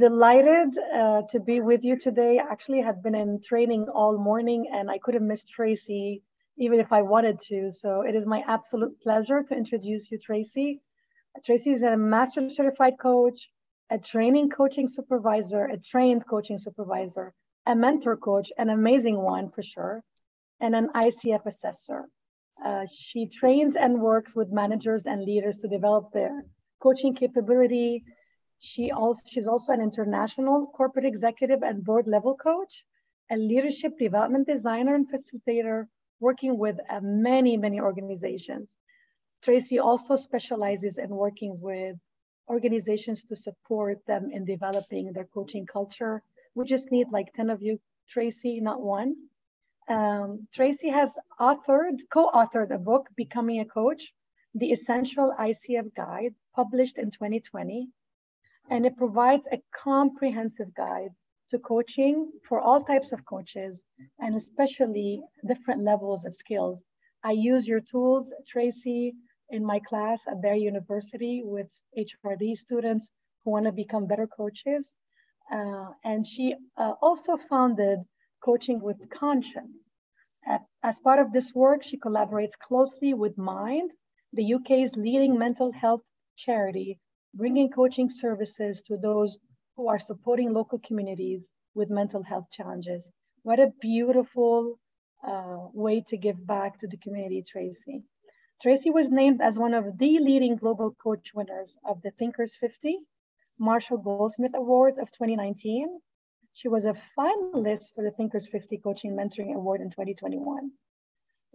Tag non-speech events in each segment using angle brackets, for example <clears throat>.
delighted uh, to be with you today. Actually, had been in training all morning and I could have missed Tracy even if I wanted to. So it is my absolute pleasure to introduce you, Tracy. Tracy is a master certified coach, a training coaching supervisor, a trained coaching supervisor, a mentor coach, an amazing one for sure, and an ICF assessor. Uh, she trains and works with managers and leaders to develop their coaching capability. She also she's also an international corporate executive and board level coach, a leadership development designer and facilitator, working with uh, many many organizations. Tracy also specializes in working with organizations to support them in developing their coaching culture. We just need like 10 of you, Tracy, not one. Um, Tracy has authored, co-authored a book, Becoming a Coach, the Essential ICF Guide, published in 2020. And it provides a comprehensive guide to coaching for all types of coaches, and especially different levels of skills. I use your tools, Tracy, in my class at their university with HRD students who want to become better coaches. Uh, and she uh, also founded Coaching with Conscience. as part of this work, she collaborates closely with Mind, the UK's leading mental health charity, bringing coaching services to those who are supporting local communities with mental health challenges. What a beautiful uh, way to give back to the community, Tracy. Tracy was named as one of the leading global coach winners of the Thinkers 50 Marshall Goldsmith Awards of 2019. She was a finalist for the Thinkers 50 Coaching Mentoring Award in 2021.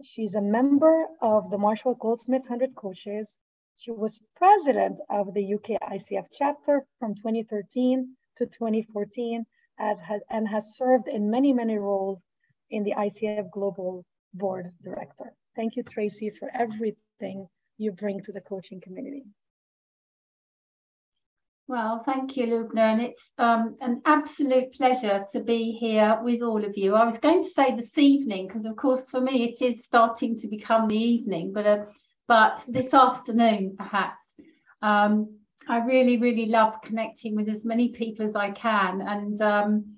She's a member of the Marshall Goldsmith 100 Coaches. She was president of the UK ICF chapter from 2013 to 2014 as has, and has served in many, many roles in the ICF Global Board Director. Thank you, Tracy, for everything you bring to the coaching community. Well, thank you, Lubna, and it's um, an absolute pleasure to be here with all of you. I was going to say this evening because, of course, for me it is starting to become the evening, but uh, but this afternoon perhaps. Um, I really, really love connecting with as many people as I can, and um,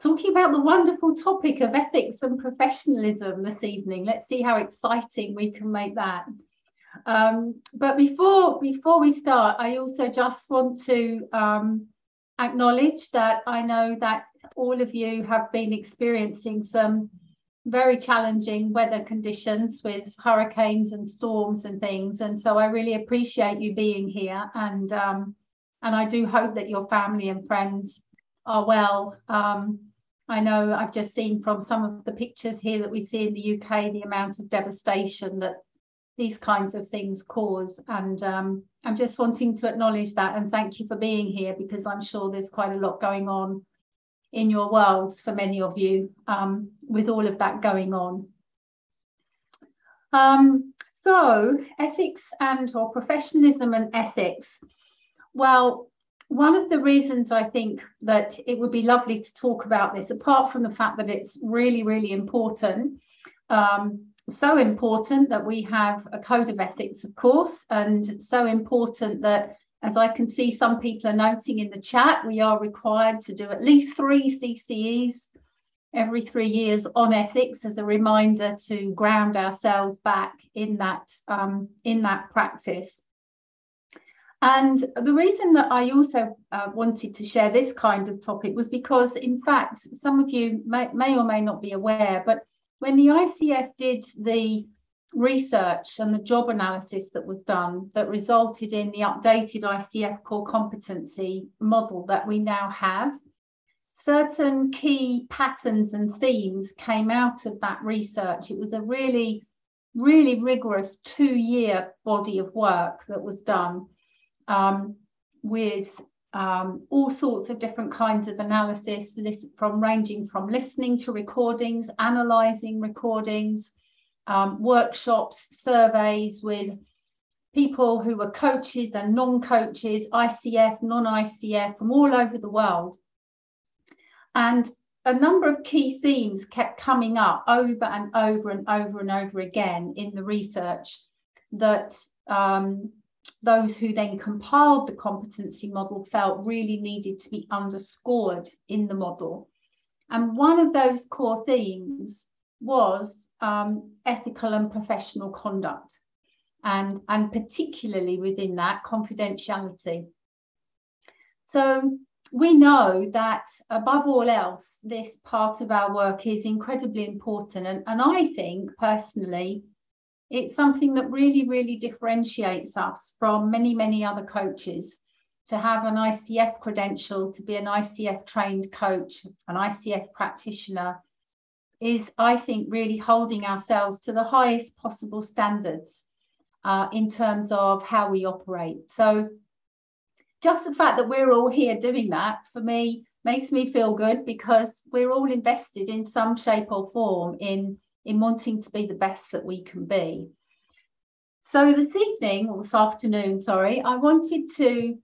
talking about the wonderful topic of ethics and professionalism this evening. Let's see how exciting we can make that. Um, but before before we start, I also just want to um, acknowledge that I know that all of you have been experiencing some very challenging weather conditions with hurricanes and storms and things, and so I really appreciate you being here, and um, and I do hope that your family and friends are well. Um, I know I've just seen from some of the pictures here that we see in the UK the amount of devastation that these kinds of things cause. And um, I'm just wanting to acknowledge that and thank you for being here because I'm sure there's quite a lot going on in your worlds for many of you um, with all of that going on. Um, so ethics and or professionalism and ethics. Well, one of the reasons I think that it would be lovely to talk about this, apart from the fact that it's really, really important, um, so important that we have a code of ethics, of course, and so important that, as I can see some people are noting in the chat, we are required to do at least three CCEs every three years on ethics as a reminder to ground ourselves back in that um, in that practice. And the reason that I also uh, wanted to share this kind of topic was because, in fact, some of you may, may or may not be aware, but when the ICF did the research and the job analysis that was done that resulted in the updated ICF core competency model that we now have, certain key patterns and themes came out of that research. It was a really, really rigorous two year body of work that was done um, with um, all sorts of different kinds of analysis, from ranging from listening to recordings, analysing recordings, um, workshops, surveys with people who were coaches and non-coaches, ICF, non-ICF, from all over the world. And a number of key themes kept coming up over and over and over and over again in the research that um, those who then compiled the competency model felt really needed to be underscored in the model. And one of those core themes was um, ethical and professional conduct, and, and particularly within that, confidentiality. So we know that above all else, this part of our work is incredibly important. And, and I think personally, it's something that really, really differentiates us from many, many other coaches to have an ICF credential, to be an ICF trained coach, an ICF practitioner, is, I think, really holding ourselves to the highest possible standards uh, in terms of how we operate. So just the fact that we're all here doing that for me makes me feel good because we're all invested in some shape or form in in wanting to be the best that we can be so this evening or this afternoon sorry i wanted to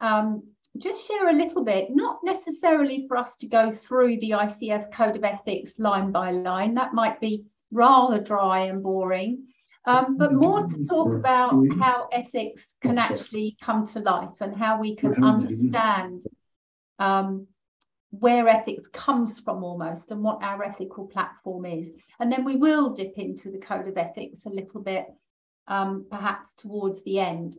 um, just share a little bit not necessarily for us to go through the icf code of ethics line by line that might be rather dry and boring um, but more to talk about how ethics can actually come to life and how we can understand um, where ethics comes from almost and what our ethical platform is. And then we will dip into the code of ethics a little bit, um, perhaps towards the end.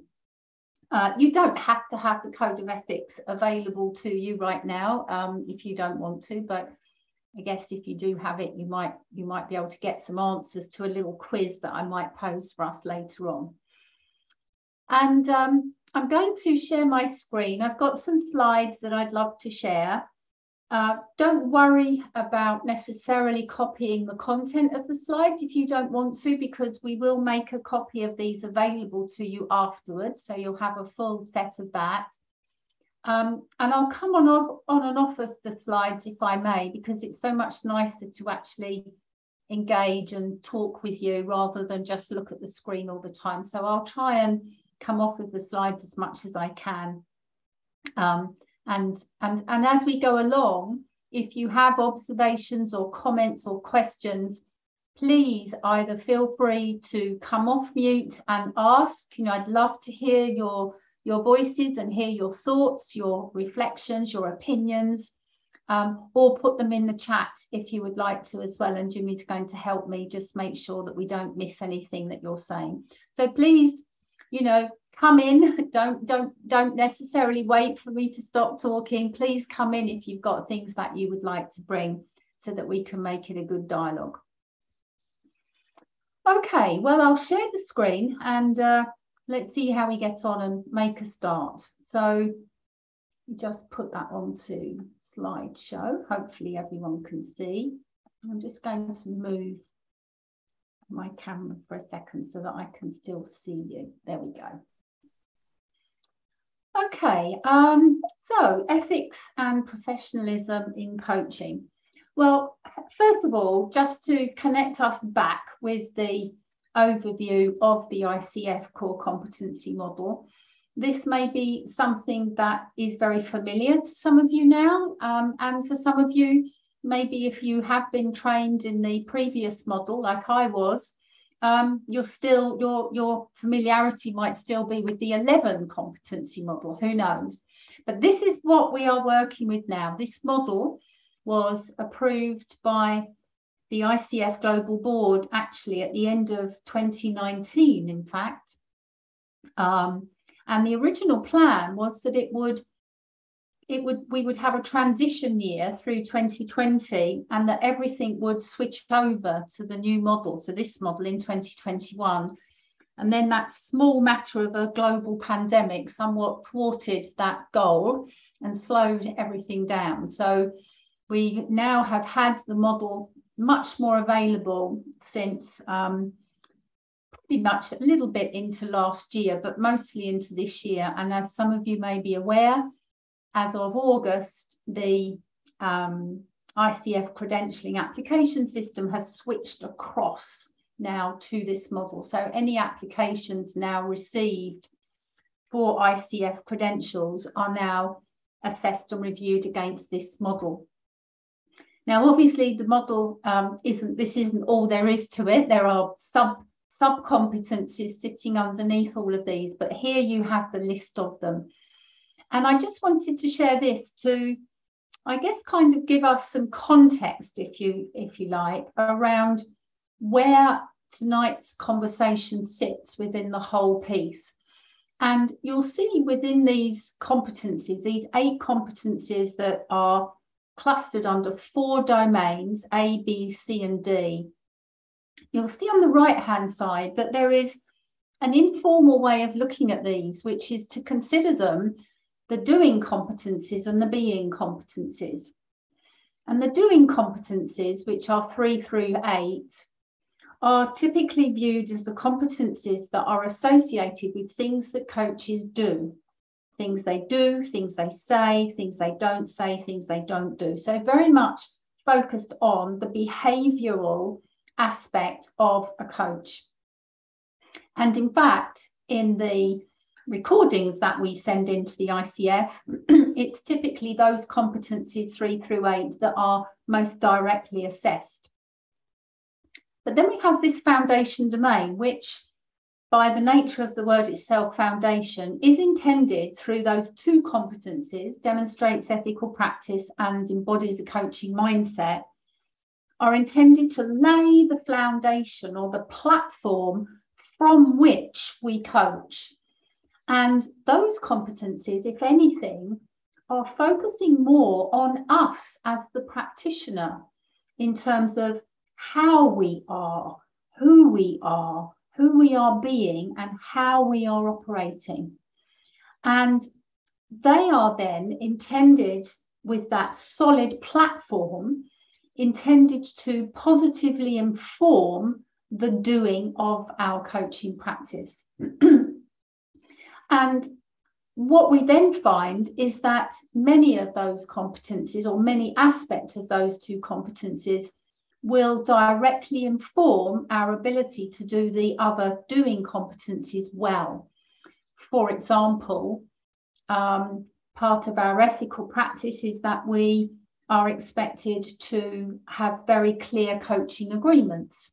Uh, you don't have to have the code of ethics available to you right now um, if you don't want to, but I guess if you do have it, you might you might be able to get some answers to a little quiz that I might pose for us later on. And um, I'm going to share my screen. I've got some slides that I'd love to share. Uh, don't worry about necessarily copying the content of the slides if you don't want to, because we will make a copy of these available to you afterwards. So you'll have a full set of that. Um, and I'll come on, off, on and off of the slides if I may, because it's so much nicer to actually engage and talk with you rather than just look at the screen all the time. So I'll try and come off of the slides as much as I can. Um, and, and, and as we go along, if you have observations or comments or questions, please either feel free to come off mute and ask. You know, I'd love to hear your your voices and hear your thoughts, your reflections, your opinions, um, or put them in the chat if you would like to as well. And Jimmy's going to help me just make sure that we don't miss anything that you're saying. So please, you know, come in. Don't don't don't necessarily wait for me to stop talking. Please come in if you've got things that you would like to bring so that we can make it a good dialogue. Okay, well, I'll share the screen and uh, let's see how we get on and make a start. So just put that onto slideshow. Hopefully everyone can see. I'm just going to move my camera for a second so that I can still see you. There we go. Okay, um, so ethics and professionalism in coaching. Well, first of all, just to connect us back with the overview of the ICF core competency model. This may be something that is very familiar to some of you now, um, and for some of you, maybe if you have been trained in the previous model, like I was, um, you're still your your familiarity might still be with the 11 competency model. Who knows? But this is what we are working with now. This model was approved by the ICF Global Board actually at the end of 2019, in fact. Um, and the original plan was that it would it would we would have a transition year through 2020 and that everything would switch over to the new model so this model in 2021 and then that small matter of a global pandemic somewhat thwarted that goal and slowed everything down so we now have had the model much more available since um, pretty much a little bit into last year, but mostly into this year. And as some of you may be aware, as of August, the um, ICF credentialing application system has switched across now to this model. So any applications now received for ICF credentials are now assessed and reviewed against this model. Now, obviously, the model um, isn't, this isn't all there is to it. There are sub sub competencies sitting underneath all of these, but here you have the list of them. And I just wanted to share this to, I guess, kind of give us some context, if you if you like, around where tonight's conversation sits within the whole piece. And you'll see within these competencies, these eight competencies that are clustered under four domains, A, B, C, and D, you'll see on the right hand side that there is an informal way of looking at these, which is to consider them the doing competencies and the being competencies. And the doing competencies, which are three through eight, are typically viewed as the competencies that are associated with things that coaches do things they do, things they say, things they don't say, things they don't do. So, very much focused on the behavioral aspect of a coach. And in fact, in the recordings that we send into the ICF, <clears throat> it's typically those competencies three through eight that are most directly assessed. But then we have this foundation domain, which by the nature of the word itself, foundation, is intended through those two competencies, demonstrates ethical practice and embodies a coaching mindset, are intended to lay the foundation or the platform from which we coach. And those competencies, if anything, are focusing more on us as the practitioner in terms of how we are, who we are, who we are being and how we are operating. And they are then intended with that solid platform, intended to positively inform the doing of our coaching practice. <clears throat> and what we then find is that many of those competencies, or many aspects of those two competencies, will directly inform our ability to do the other doing competencies well. For example, um, part of our ethical practice is that we are expected to have very clear coaching agreements.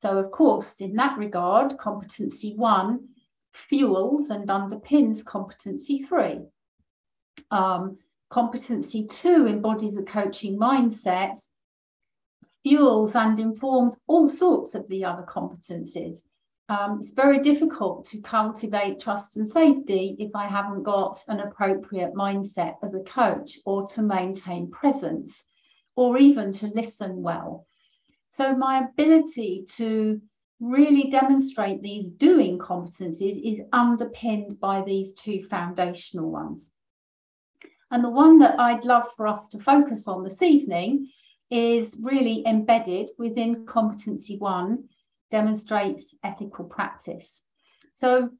So, of course, in that regard, competency one fuels and underpins competency three. Um, competency two embodies a coaching mindset fuels and informs all sorts of the other competencies. Um, it's very difficult to cultivate trust and safety if I haven't got an appropriate mindset as a coach or to maintain presence or even to listen well. So, my ability to really demonstrate these doing competencies is underpinned by these two foundational ones. And the one that I'd love for us to focus on this evening is really embedded within competency one, demonstrates ethical practice. So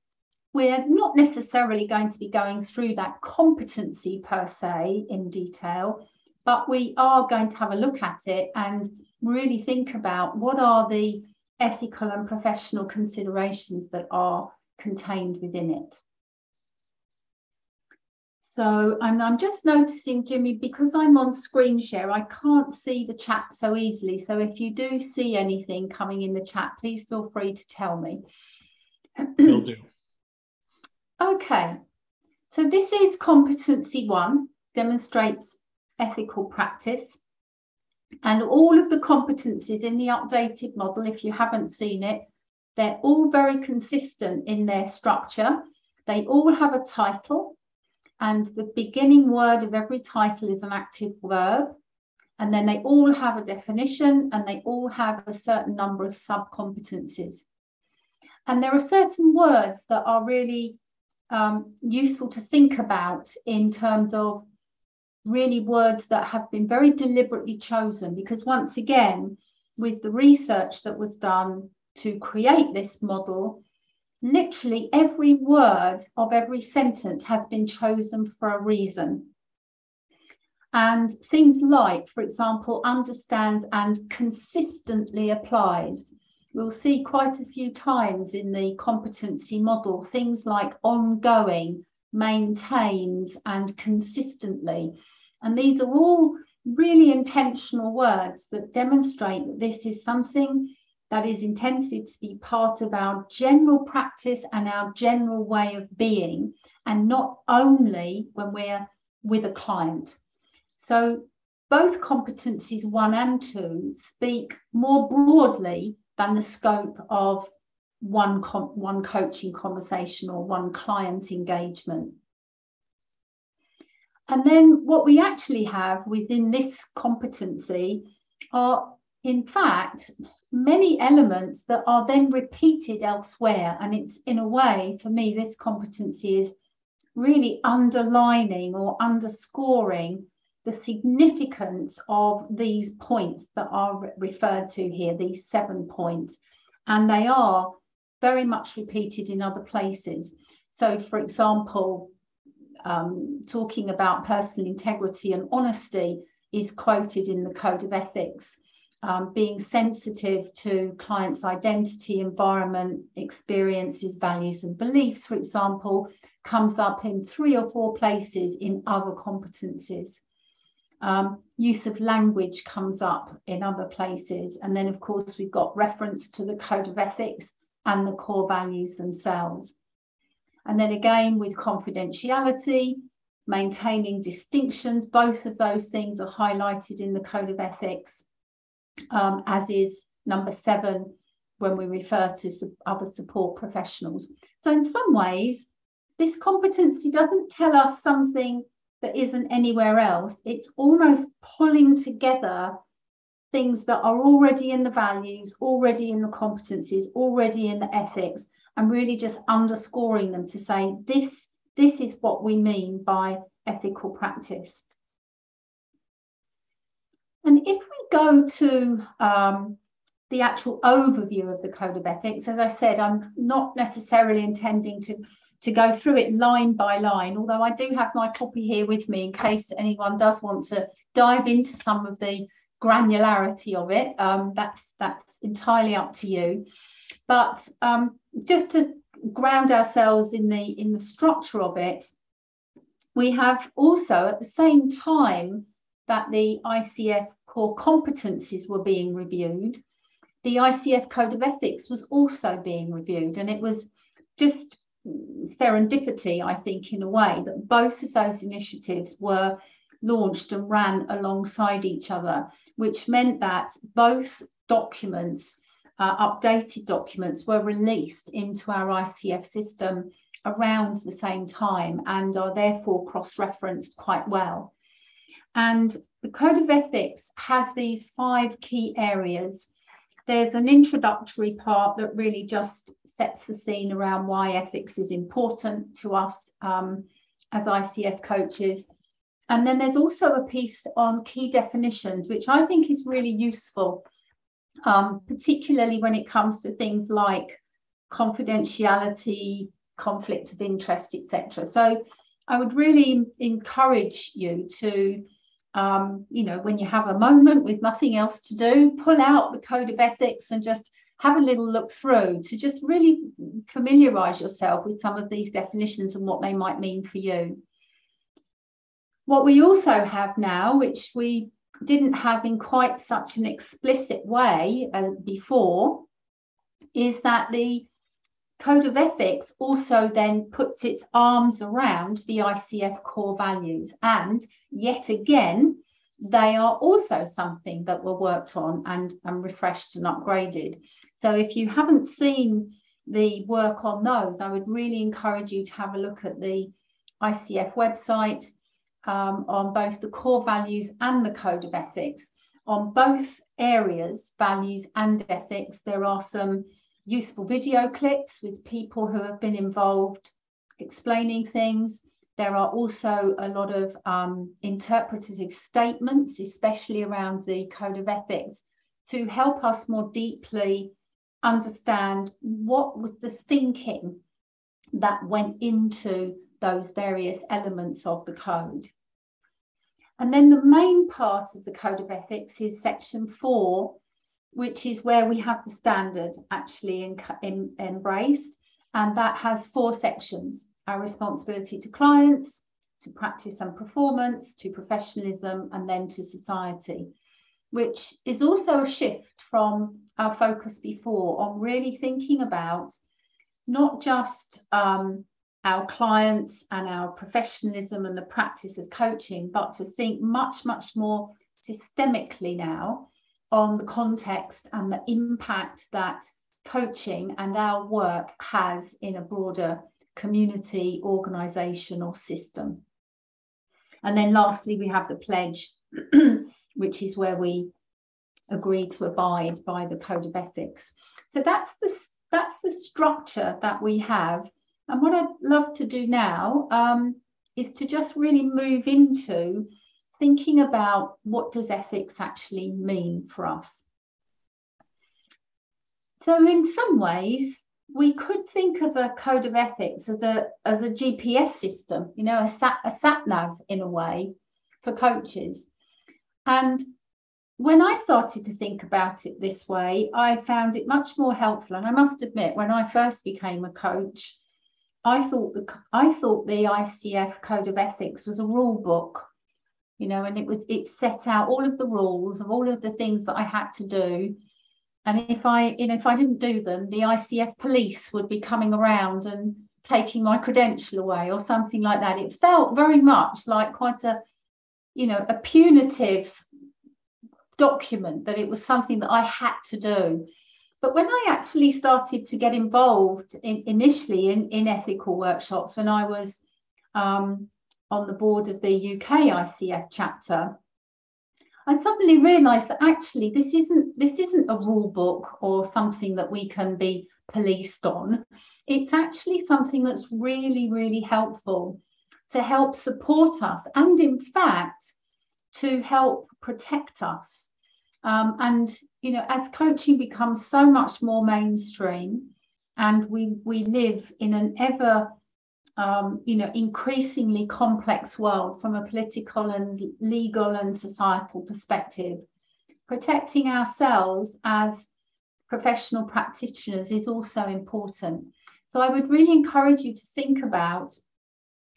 we're not necessarily going to be going through that competency per se in detail, but we are going to have a look at it and really think about what are the ethical and professional considerations that are contained within it. So, and I'm just noticing, Jimmy, because I'm on screen share, I can't see the chat so easily. So if you do see anything coming in the chat, please feel free to tell me. Will do. <clears throat> Okay. So this is competency one, demonstrates ethical practice. And all of the competencies in the updated model, if you haven't seen it, they're all very consistent in their structure. They all have a title and the beginning word of every title is an active verb. And then they all have a definition and they all have a certain number of sub competencies. And there are certain words that are really um, useful to think about in terms of really words that have been very deliberately chosen. Because once again, with the research that was done to create this model, literally every word of every sentence has been chosen for a reason. And things like, for example, understands and consistently applies. We'll see quite a few times in the competency model things like ongoing, maintains, and consistently. And these are all really intentional words that demonstrate that this is something that is intended to be part of our general practice and our general way of being, and not only when we're with a client. So, both competencies one and two speak more broadly than the scope of one, one coaching conversation or one client engagement. And then what we actually have within this competency are, in fact, many elements that are then repeated elsewhere. And it's in a way, for me, this competency is really underlining or underscoring the significance of these points that are referred to here, these seven points. And they are very much repeated in other places. So, for example, um, talking about personal integrity and honesty is quoted in the Code of Ethics. Um, being sensitive to clients' identity, environment, experiences, values, and beliefs, for example, comes up in three or four places in other competencies. Um, use of language comes up in other places. And then, of course, we've got reference to the Code of Ethics and the core values themselves. And then again, with confidentiality, maintaining distinctions, both of those things are highlighted in the Code of Ethics, um, as is number seven when we refer to other support professionals. So, in some ways, this competency doesn't tell us something that isn't anywhere else. It's almost pulling together things that are already in the values, already in the competencies, already in the ethics, and really just underscoring them to say this, this is what we mean by ethical practice. And if we go to um, the actual overview of the Code of Ethics, as I said, I'm not necessarily intending to to go through it line by line, although I do have my copy here with me in case anyone does want to dive into some of the granularity of it. Um, that's that's entirely up to you. But um, just to ground ourselves in the in the structure of it, we have also at the same time that the ICF core competencies were being reviewed, the ICF Code of Ethics was also being reviewed, and it was just serendipity, I think, in a way, that both of those initiatives were launched and ran alongside each other, which meant that both documents, uh, updated documents, were released into our ICF system around the same time and are therefore cross referenced quite well. And the Code of Ethics has these five key areas there's an introductory part that really just sets the scene around why ethics is important to us um, as ICF coaches. And then there's also a piece on key definitions, which I think is really useful, um, particularly when it comes to things like confidentiality, conflict of interest, etc. So I would really encourage you to um, you know, when you have a moment with nothing else to do, pull out the code of ethics and just have a little look through to just really familiarize yourself with some of these definitions and what they might mean for you. What we also have now, which we didn't have in quite such an explicit way as before, is that the Code of Ethics also then puts its arms around the ICF core values. And yet again, they are also something that were worked on and, and refreshed and upgraded. So if you haven't seen the work on those, I would really encourage you to have a look at the ICF website um, on both the core values and the code of ethics. On both areas, values and ethics, there are some useful video clips with people who have been involved explaining things. There are also a lot of um, interpretative statements, especially around the code of ethics, to help us more deeply understand what was the thinking that went into those various elements of the code. And then the main part of the Code of Ethics is section four, which is where we have the standard actually in, in, embraced. And that has four sections our responsibility to clients, to practice and performance, to professionalism, and then to society, which is also a shift from our focus before on really thinking about not just um, our clients and our professionalism and the practice of coaching, but to think much, much more systemically now on the context and the impact that coaching and our work has in a broader community, organization, or system. And then lastly, we have the pledge, <clears throat> which is where we agree to abide by the code of ethics. So that's the that's the structure that we have. And what I'd love to do now um, is to just really move into thinking about what does ethics actually mean for us. So in some ways, we could think of a code of ethics as a, as a GPS system, you know, a sat, a sat nav in a way for coaches. And when I started to think about it this way, I found it much more helpful. And I must admit, when I first became a coach, I thought the I thought the ICF Code of Ethics was a rule book, you know, and it was it set out all of the rules of all of the things that I had to do. And if I, you know, if I didn't do them, the ICF police would be coming around and taking my credential away or something like that. It felt very much like quite a, you know, a punitive document that it was something that I had to do. But when I actually started to get involved in, initially in, in ethical workshops, when I was um, on the board of the UK ICF chapter, I suddenly realised that actually this isn't this isn't a rule book or something that we can be policed on. It's actually something that's really, really helpful to help support us and in fact to help protect us um, and you know, as coaching becomes so much more mainstream, and we we live in an ever um, you know increasingly complex world from a political and legal and societal perspective, protecting ourselves as professional practitioners is also important. So I would really encourage you to think about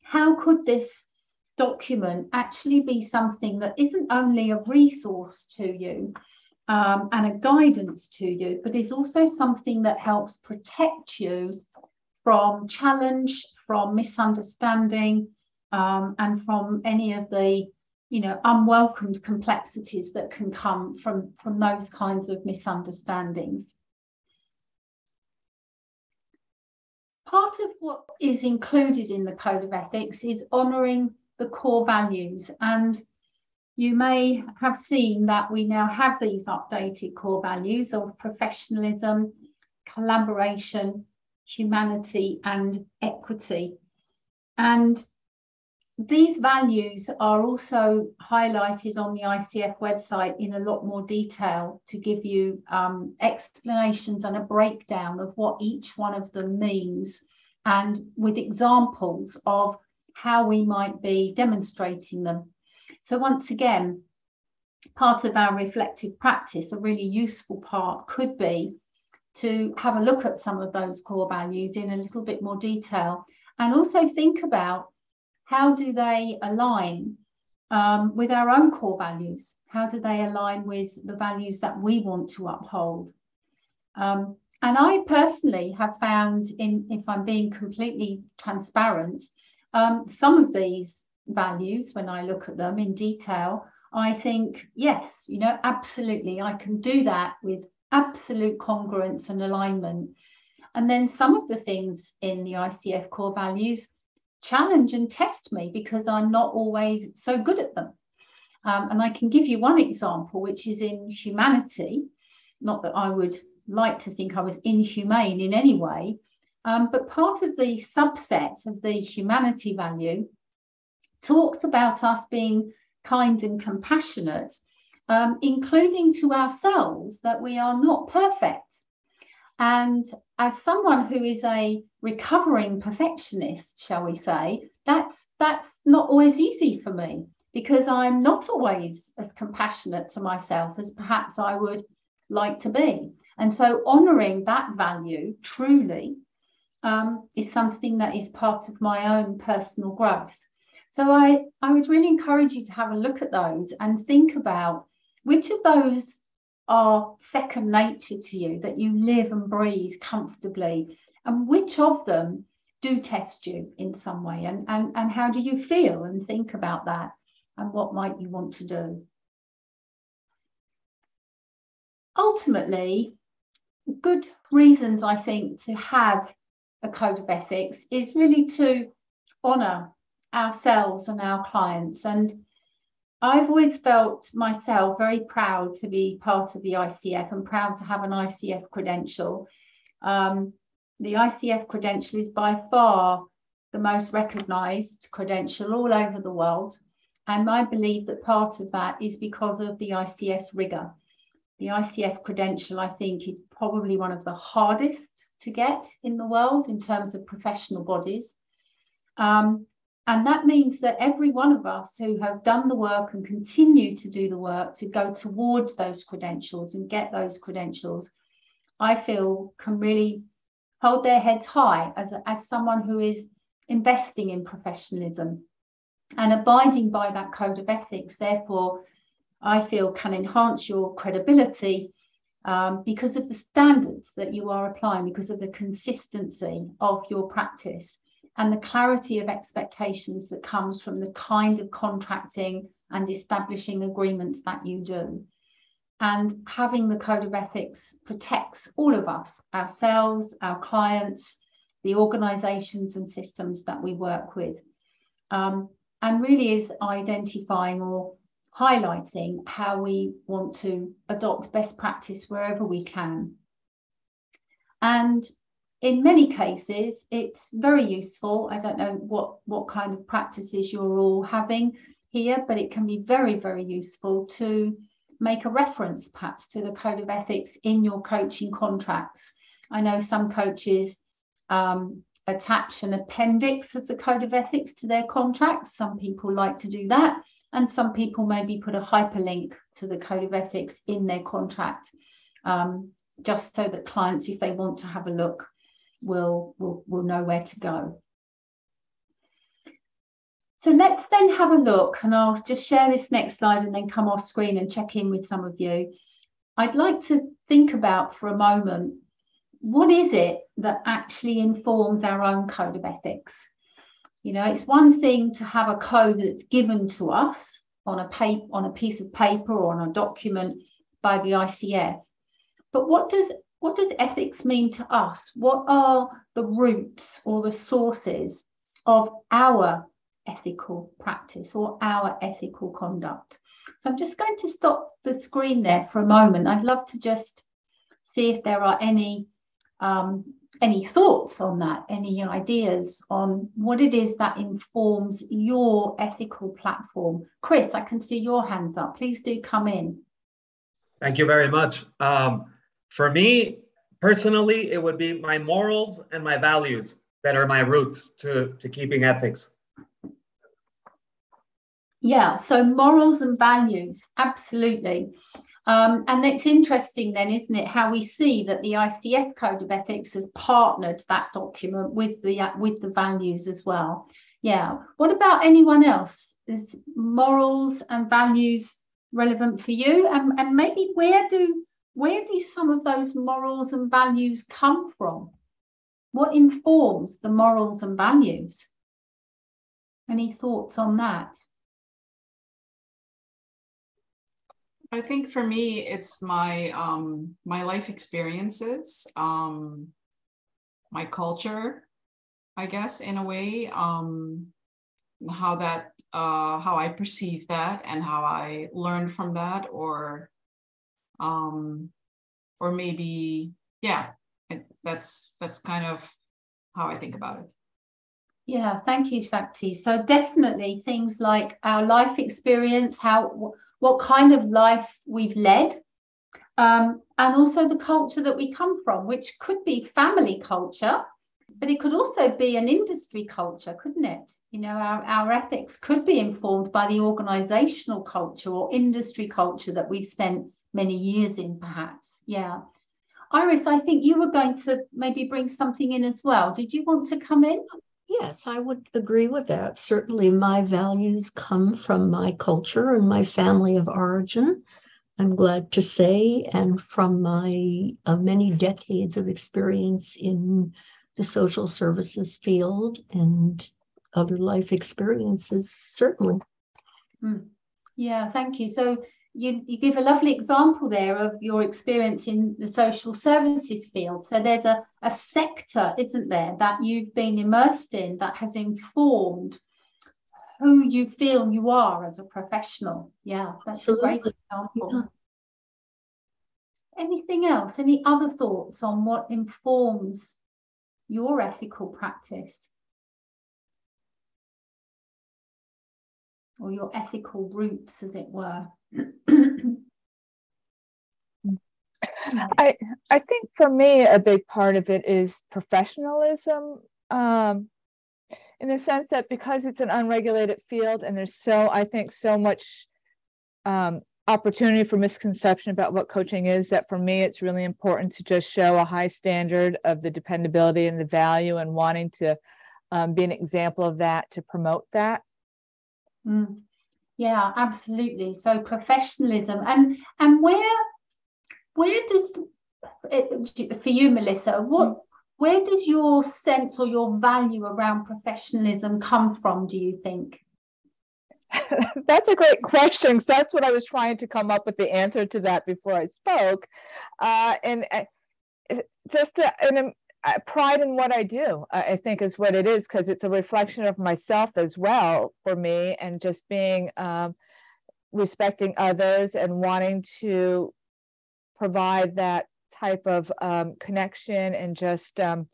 how could this document actually be something that isn't only a resource to you um, and a guidance to you, but is also something that helps protect you from challenge, from misunderstanding, um, and from any of the you know unwelcomed complexities that can come from from those kinds of misunderstandings part of what is included in the code of ethics is honouring the core values. And you may have seen that we now have these updated core values of professionalism, collaboration, humanity, and equity. And these values are also highlighted on the ICF website in a lot more detail to give you um, explanations and a breakdown of what each one of them means and with examples of how we might be demonstrating them. So once again, part of our reflective practice, a really useful part could be to have a look at some of those core values in a little bit more detail and also think about how do they align um, with our own core values? How do they align with the values that we want to uphold? Um, and I personally have found, in if I'm being completely transparent, um, some of these values, when I look at them in detail, I think, yes, you know, absolutely, I can do that with absolute congruence and alignment. And then some of the things in the ICF core values challenge and test me because I'm not always so good at them. Um, and I can give you one example, which is in humanity. Not that I would like to think I was inhumane in any way, um, but part of the subset of the humanity value talks about us being kind and compassionate, um, including to ourselves that we are not perfect. And as someone who is a recovering perfectionist, shall we say, that's that's not always easy for me because I'm not always as compassionate to myself as perhaps I would like to be. And so honoring that value truly um, is something that is part of my own personal growth. So I, I would really encourage you to have a look at those and think about which of those are second nature to you, that you live and breathe comfortably, and which of them do test you in some way, and, and, and how do you feel and think about that, and what might you want to do? Ultimately, good reasons, I think, to have a code of ethics is really to honour ourselves and our clients. And I've always felt myself very proud to be part of the ICF and proud to have an ICF credential. Um, the ICF credential is by far the most recognised credential all over the world. And I believe that part of that is because of the ICF's rigour. The ICF credential, I think, is probably one of the hardest to get in the world in terms of professional bodies. Um, and that means that every one of us who have done the work and continue to do the work to go towards those credentials and get those credentials, I feel can really hold their heads high as, as someone who is investing in professionalism and abiding by that code of ethics. Therefore, I feel can enhance your credibility um, because of the standards that you are applying, because of the consistency of your practice and the clarity of expectations that comes from the kind of contracting and establishing agreements that you do. And having the code of ethics protects all of us, ourselves, our clients, the organizations and systems that we work with. Um, and really is identifying or highlighting how we want to adopt best practice wherever we can. And in many cases, it's very useful. I don't know what, what kind of practices you're all having here, but it can be very, very useful to make a reference perhaps to the code of ethics in your coaching contracts. I know some coaches um, attach an appendix of the code of ethics to their contracts. Some people like to do that. And some people maybe put a hyperlink to the code of ethics in their contract, um, just so that clients, if they want to have a look, will, will, will know where to go. So let's then have a look, and I'll just share this next slide and then come off screen and check in with some of you. I'd like to think about for a moment what is it that actually informs our own code of ethics? You know, it's one thing to have a code that's given to us on a paper, on a piece of paper or on a document by the ICF. But what does what does ethics mean to us? What are the roots or the sources of our ethical practice or our ethical conduct? So I'm just going to stop the screen there for a moment. I'd love to just see if there are any um, any thoughts on that, any ideas on what it is that informs your ethical platform? Chris, I can see your hands up. Please do come in. Thank you very much. Um, for me, personally, it would be my morals and my values that are my roots to, to keeping ethics. Yeah, so morals and values, absolutely. Um, and it's interesting then, isn't it, how we see that the ICF Code of Ethics has partnered that document with the with the values as well. Yeah. What about anyone else? Is morals and values relevant for you? And, and maybe where do where do some of those morals and values come from? What informs the morals and values? Any thoughts on that? I think for me, it's my um, my life experiences, um, my culture, I guess, in a way, um, how that uh, how I perceive that and how I learned from that, or um, or maybe yeah, that's that's kind of how I think about it. Yeah, thank you, Shakti. So definitely things like our life experience, how what kind of life we've led, um, and also the culture that we come from, which could be family culture, but it could also be an industry culture, couldn't it? You know, our, our ethics could be informed by the organizational culture or industry culture that we've spent many years in, perhaps. Yeah. Iris, I think you were going to maybe bring something in as well. Did you want to come in? Yes, I would agree with that. Certainly, my values come from my culture and my family of origin. I'm glad to say, and from my uh, many decades of experience in the social services field and other life experiences, certainly. Mm. Yeah, thank you. So you, you give a lovely example there of your experience in the social services field. So there's a, a sector, isn't there, that you've been immersed in that has informed who you feel you are as a professional. Yeah, that's Absolutely. a great example. Yeah. Anything else? Any other thoughts on what informs your ethical practice? Or your ethical roots, as it were? I I think for me a big part of it is professionalism. Um, in the sense that because it's an unregulated field and there's so I think so much um, opportunity for misconception about what coaching is that for me it's really important to just show a high standard of the dependability and the value and wanting to um, be an example of that to promote that mm. Yeah absolutely so professionalism and and where where does for you melissa what where does your sense or your value around professionalism come from do you think <laughs> that's a great question. So that's what I was trying to come up with the answer to that before I spoke. Uh, and uh, just to, and, uh, pride in what I do, I think is what it is, because it's a reflection of myself as well for me, and just being um, respecting others and wanting to provide that type of um, connection and just um,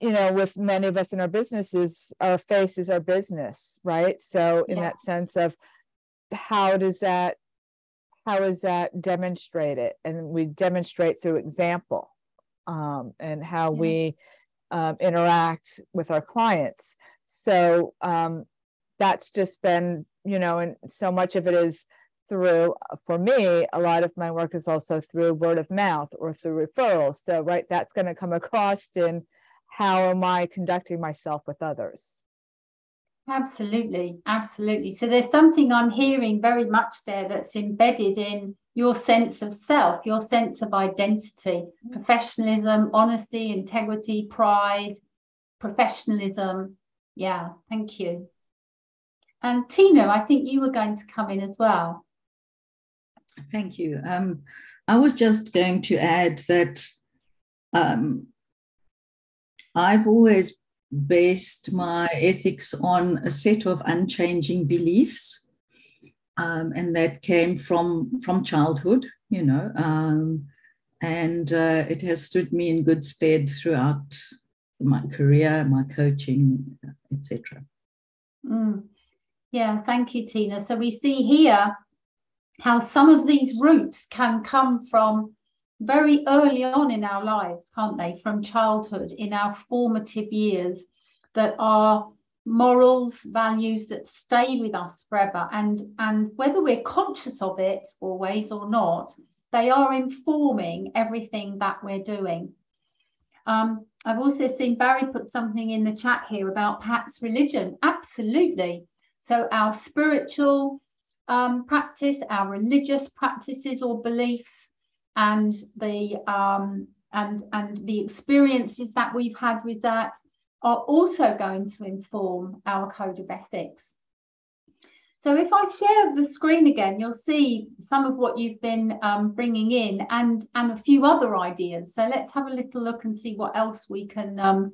you know, with many of us in our businesses, our face is our business, right? So in yeah. that sense of how does that how is that demonstrated? And we demonstrate through example um, and how yeah. we um, interact with our clients. So um, that's just been, you know, and so much of it is through, for me, a lot of my work is also through word of mouth or through referrals. So, right, that's going to come <laughs> across in how am I conducting myself with others? Absolutely, absolutely. So there's something I'm hearing very much there that's embedded in your sense of self, your sense of identity, professionalism, honesty, integrity, pride, professionalism. Yeah, thank you. And Tina, I think you were going to come in as well. Thank you. Um, I was just going to add that um, I've always based my ethics on a set of unchanging beliefs. Um, and that came from from childhood, you know, um, and uh, it has stood me in good stead throughout my career, my coaching, etc. Mm. Yeah, thank you, Tina. So we see here how some of these roots can come from very early on in our lives, can't they? From childhood, in our formative years, that are morals, values that stay with us forever. And, and whether we're conscious of it always or not, they are informing everything that we're doing. Um, I've also seen Barry put something in the chat here about perhaps religion. Absolutely. So, our spiritual um, practice, our religious practices or beliefs, and the um, and and the experiences that we've had with that are also going to inform our code of ethics. So if I share the screen again, you'll see some of what you've been um, bringing in and, and a few other ideas. So let's have a little look and see what else we can um,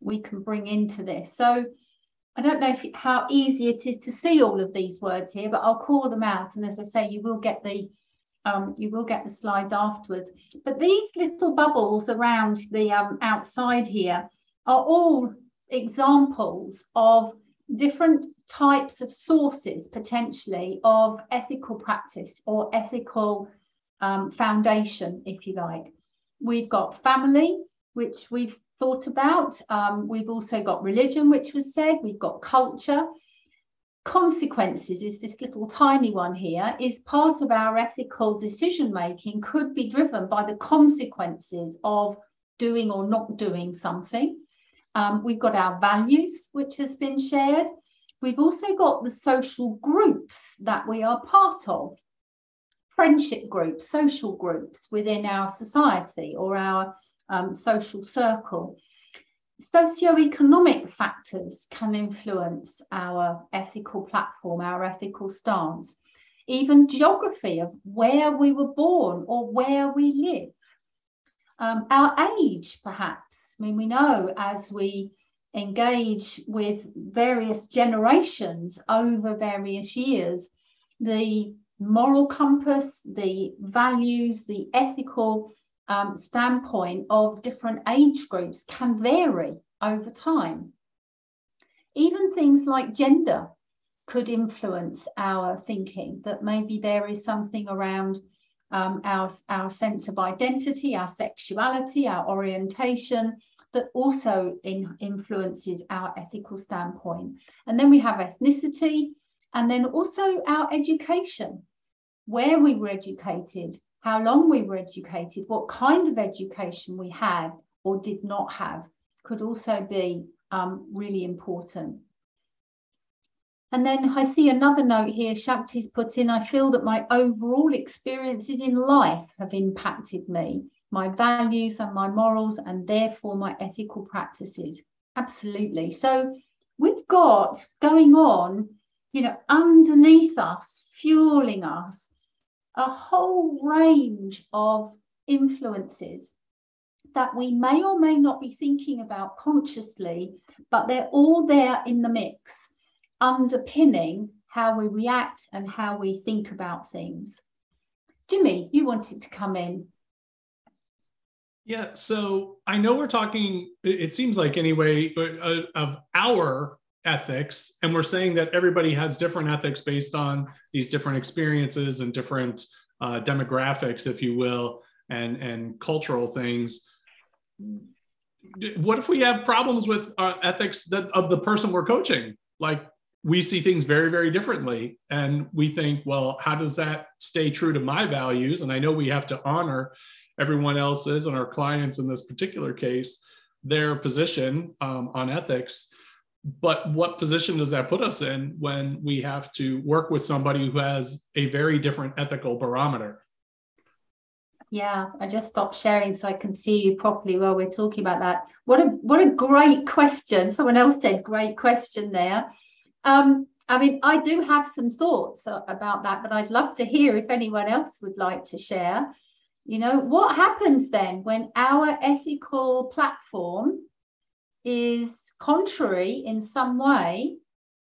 we can bring into this. So I don't know if, how easy it is to see all of these words here, but I'll call them out. And as I say, you will get the um, you will get the slides afterwards. But these little bubbles around the um, outside here are all examples of different types of sources potentially of ethical practice or ethical um, foundation, if you like. We've got family, which we've thought about. Um, we've also got religion, which was said. We've got culture consequences is this little tiny one here is part of our ethical decision making could be driven by the consequences of doing or not doing something um, we've got our values which has been shared we've also got the social groups that we are part of friendship groups, social groups within our society or our um, social circle. Socioeconomic factors can influence our ethical platform, our ethical stance. Even geography of where we were born or where we live. Um, our age, perhaps. I mean, we know as we engage with various generations over various years, the moral compass, the values, the ethical um, standpoint of different age groups can vary over time. Even things like gender could influence our thinking, that maybe there is something around um, our, our sense of identity, our sexuality, our orientation, that also in, influences our ethical standpoint. And then we have ethnicity, and then also our education, where we were educated, how long we were educated, what kind of education we had or did not have could also be um, really important. And then I see another note here, Shakti's put in, I feel that my overall experiences in life have impacted me, my values and my morals, and therefore my ethical practices. Absolutely. So we've got going on, you know, underneath us, fueling us, a whole range of influences that we may or may not be thinking about consciously, but they're all there in the mix, underpinning how we react and how we think about things. Jimmy, you wanted to come in. Yeah, so I know we're talking, it seems like anyway, uh, of our ethics and we're saying that everybody has different ethics based on these different experiences and different uh, demographics if you will and and cultural things what if we have problems with uh, ethics that of the person we're coaching like we see things very very differently. And we think well how does that stay true to my values? And i know we have to honor everyone else's and our clients in this particular case their position um, on ethics. But what position does that put us in when we have to work with somebody who has a very different ethical barometer? Yeah i just stopped sharing so i can see you properly while we're talking about that. What a what a great question. Someone else said great question there um, i mean i do have some thoughts about that but i'd love to hear if anyone else would like to share you know what happens then when our ethical platform is contrary in some way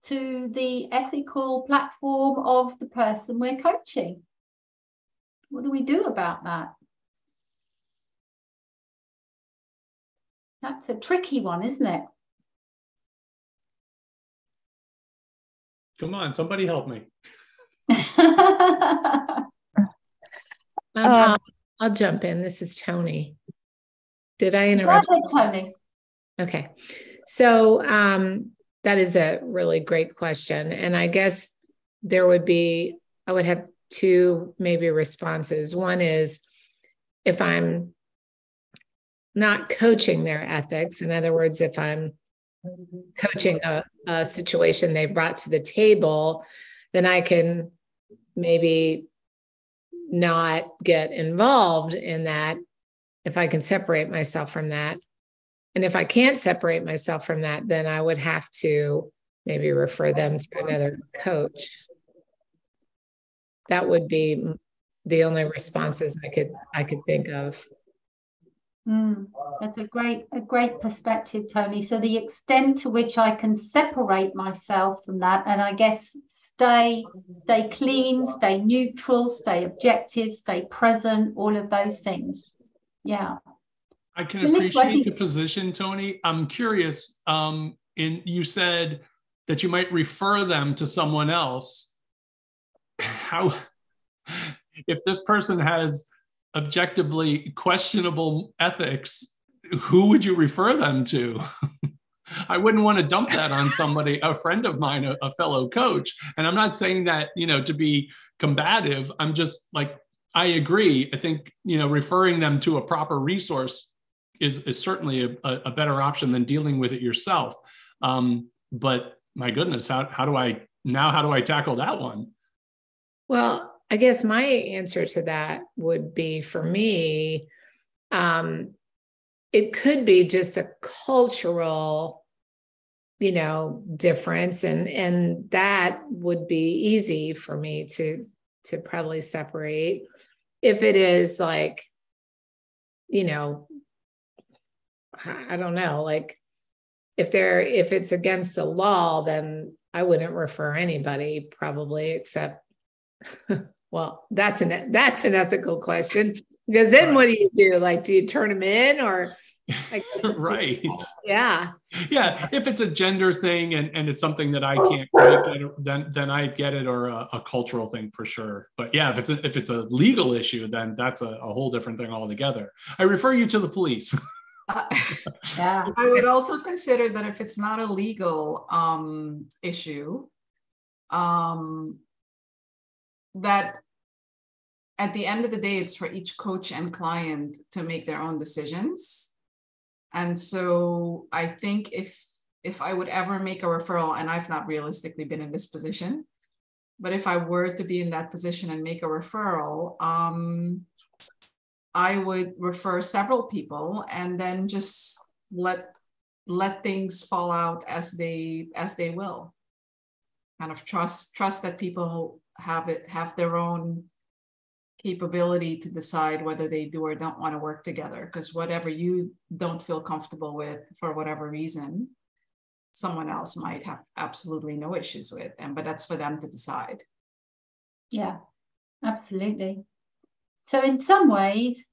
to the ethical platform of the person we're coaching. What do we do about that? That's a tricky one, isn't it? Come on, somebody help me. <laughs> Um, I'll, I'll jump in. This is Tony. Did I interrupt? Go ahead, Tony. Okay. So um, that is a really great question. And I guess there would be, I would have two maybe responses. One is if I'm not coaching their ethics, in other words, if I'm coaching a, a situation they brought to the table, then I can maybe not get involved in that if I can separate myself from that and if I can't separate myself from that, then I would have to maybe refer them to another coach. That would be the only responses I could I could think of. Mm, that's a great a great perspective, Tony. So the extent to which I can separate myself from that, and I guess stay stay clean, stay neutral, stay objective, stay present, all of those things. Yeah. I can appreciate the position, Tony. I'm curious. Um, in you said that you might refer them to someone else. How, if this person has objectively questionable ethics, who would you refer them to? <laughs> I wouldn't want to dump that on <laughs> somebody, a friend of mine, a, a, fellow coach. And I'm not saying that, you know, to be combative. I'm just like, I agree. I think, you know, referring them to a proper resource is, is certainly a, a better option than dealing with it yourself. Um, but my goodness, how, how do I now, how do I tackle that one? Well, I guess my answer to that would be for me, um, it could be just a cultural, you know, difference, and and that would be easy for me to to probably separate. If it is like, you know, I don't know, like if they're if it's against the law, then I wouldn't refer anybody probably except <laughs> well, that's an that's an ethical question because then what do you do? Like, do you turn them in or like, <laughs> right. Yeah. Yeah. If it's a gender thing and, and it's something that I can't get, then then I get it or a, a, cultural thing for sure. But yeah, if it's a, if it's a legal issue, then that's a, a whole different thing altogether. I refer you to the police. <laughs> yeah. I would also consider that if it's not a legal um, issue, um, that at the end of the day, it's for each coach and client to make their own decisions. And so I think if if I would ever make a referral, and I've not realistically been in this position, but if I were to be in that position and make a referral, um, I would refer several people and then just let let things fall out as they as they will. Kind of trust trust that people have it have their own capability to decide whether they do or don't want to work together because whatever you don't feel comfortable with for whatever reason someone else might have absolutely no issues with and but that's for them to decide. Yeah absolutely. So in some ways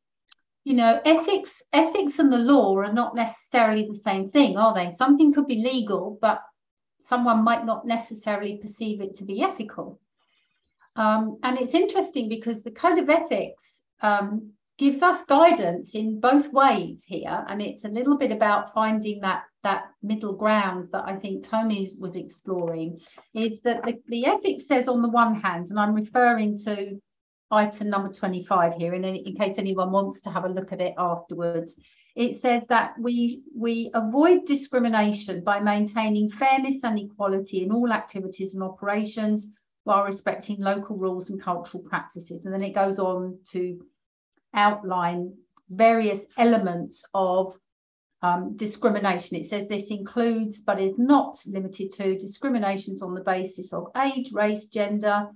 you know ethics ethics and the law are not necessarily the same thing are they? Something could be legal but someone might not necessarily perceive it to be ethical um, and it's interesting because the code of ethics um, gives us guidance in both ways here. And it's a little bit about finding that that middle ground that i think tony was exploring is that the, the ethics says on the one hand and i'm referring to item number 25 here and in, in case anyone wants to have a look at it afterwards it says that we we avoid discrimination by maintaining fairness and equality in all activities and operations while respecting local rules and cultural practices and then it goes on to outline various elements of um, discrimination. It says this includes, but is not limited to, discriminations on the basis of age, race, gender,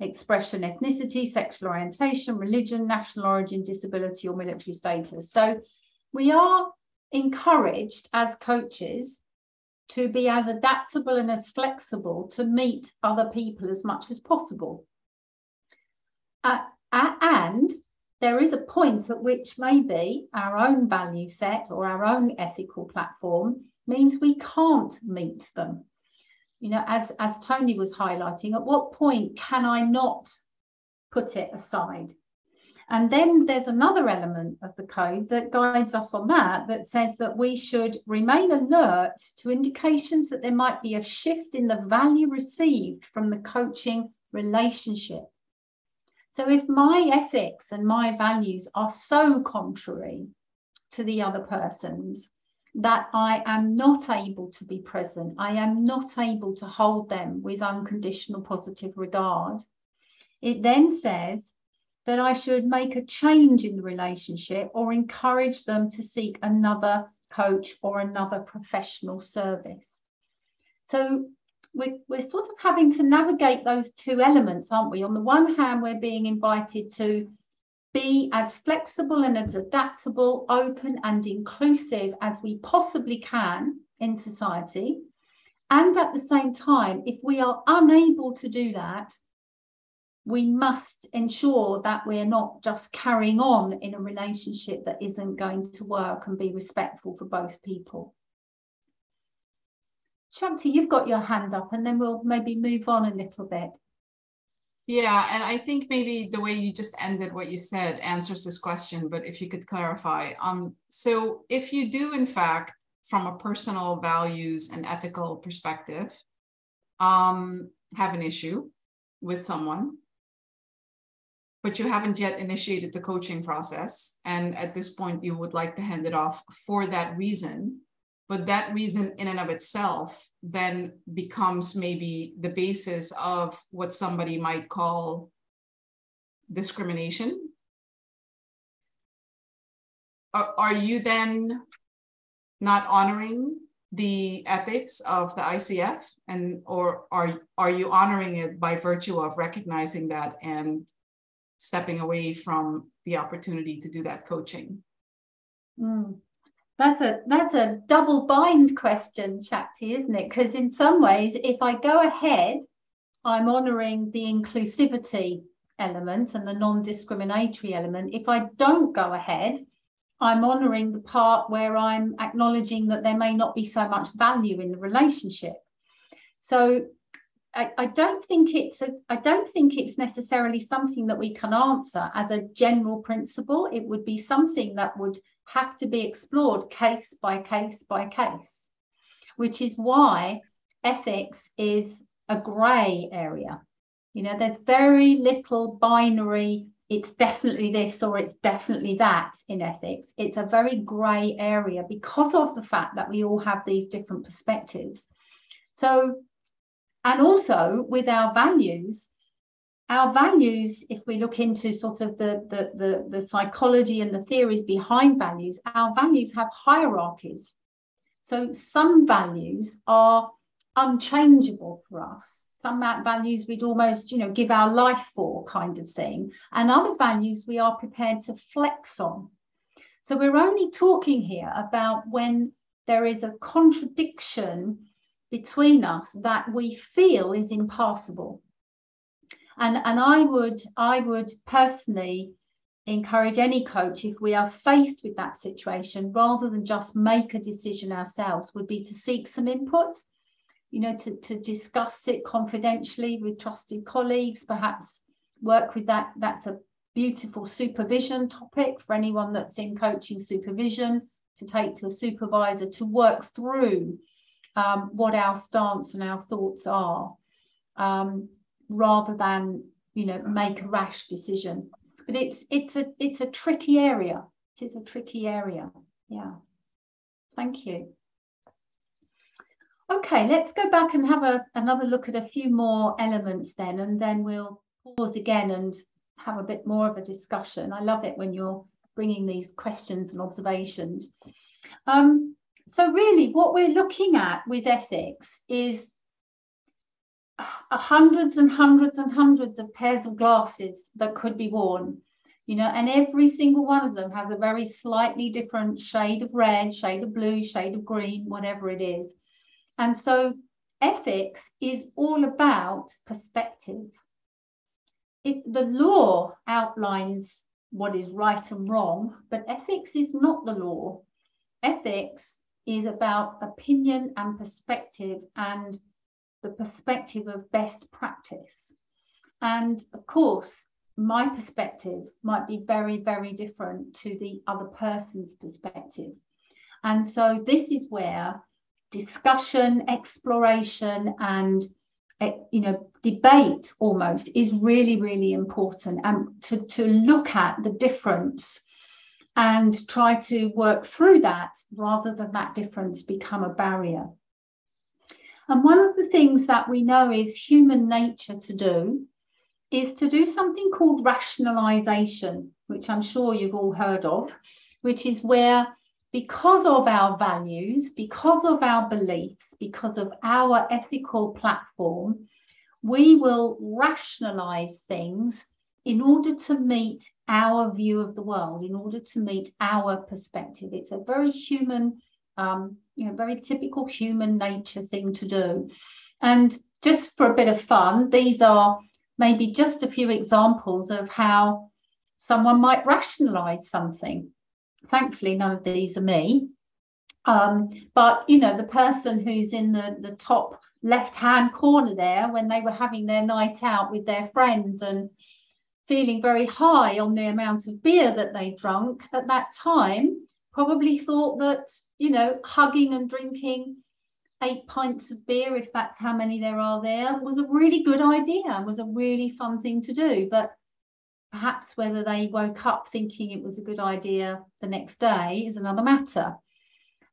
expression, ethnicity, sexual orientation, religion, national origin, disability, or military status. So we are encouraged as coaches to be as adaptable and as flexible to meet other people as much as possible. Uh, and there is a point at which maybe our own value set or our own ethical platform means we can't meet them you know, as, as Tony was highlighting, at what point can I not put it aside? And then there's another element of the code that guides us on that, that says that we should remain alert to indications that there might be a shift in the value received from the coaching relationship. So if my ethics and my values are so contrary to the other person's, that I am not able to be present. I am not able to hold them with unconditional positive regard. It then says that I should make a change in the relationship or encourage them to seek another coach or another professional service. So we're, we're sort of having to navigate those two elements, aren't we? On the one hand, we're being invited to be as flexible and as adaptable, open and inclusive as we possibly can in society. And at the same time, if we are unable to do that, we must ensure that we're not just carrying on in a relationship that isn't going to work and be respectful for both people. Shakti, you've got your hand up and then we'll maybe move on a little bit. Yeah, and I think maybe the way you just ended what you said answers this question, but if you could clarify. Um, so if you do, in fact, from a personal values and ethical perspective, um, have an issue with someone, but you haven't yet initiated the coaching process, and at this point you would like to hand it off for that reason, but that reason in and of itself then becomes maybe the basis of what somebody might call discrimination, are, are you then not honoring the ethics of the ICF and or are are you honoring it by virtue of recognizing that and stepping away from the opportunity to do that coaching? Mm. That's a that's a double bind question, Shakti, isn't it? Because in some ways, if I go ahead, I'm honoring the inclusivity element and the non-discriminatory element. If I don't go ahead, I'm honoring the part where I'm acknowledging that there may not be so much value in the relationship. So I, I, don't think it's a I don't think it's necessarily something that we can answer as a general principle. It would be something that would have to be explored case by case by case, which is why ethics is a grey area. You know, there's very little binary it's definitely this or it's definitely that in ethics. It's a very grey area because of the fact that we all have these different perspectives. So, and also with our values, our values, if we look into sort of the, the, the, the psychology and the theories behind values, our values have hierarchies. So some values are unchangeable for us. Some values we'd almost you know give our life for kind of thing. And other values we are prepared to flex on. So we're only talking here about when there is a contradiction between us that we feel is impassable and and i would i would personally encourage any coach if we are faced with that situation rather than just make a decision ourselves would be to seek some input you know, to, to discuss it confidentially with trusted colleagues, perhaps work with that. That's a beautiful supervision topic for anyone that's in coaching supervision to take to a supervisor to work through um, what our stance and our thoughts are um, rather than you know make a rash decision. But it's it's a it's a tricky area. It is a tricky area. Yeah. Thank you. Okay, let's go back and have a, another look at a few more elements then, and then we'll pause again and have a bit more of a discussion. I love it when you're bringing these questions and observations. Um, so really what we're looking at with ethics is uh, hundreds and hundreds and hundreds of pairs of glasses that could be worn you know and every single one of them has a very slightly different shade of red shade of blue shade of green whatever it is and so ethics is all about perspective. It, the law outlines what is right and wrong, but ethics is not the law. Ethics is about opinion and perspective and the perspective of best practice. And of course, my perspective might be very, very different to the other person's perspective. And so this is where discussion, exploration, and eh, you know debate almost is really really important and to, to look at the difference and try to work through that rather than that difference become a barrier. And one of the things that we know is human nature to do is to do something called rationalization which i'm sure you've all heard of which is where because of our values, because of our beliefs, because of our ethical platform, we will rationalize things in order to meet our view of the world, in order to meet our perspective. It's a very human, um, you know, very typical human nature thing to do. And just for a bit of fun, these are maybe just a few examples of how someone might rationalize something thankfully none of these are me um, but you know the person who's in the the top left hand corner there when they were having their night out with their friends and feeling very high on the amount of beer that they drunk at that time probably thought that you know hugging and drinking eight pints of beer if that's how many there are there was a really good idea was a really fun thing to do but Perhaps whether they woke up thinking it was a good idea the next day is another matter.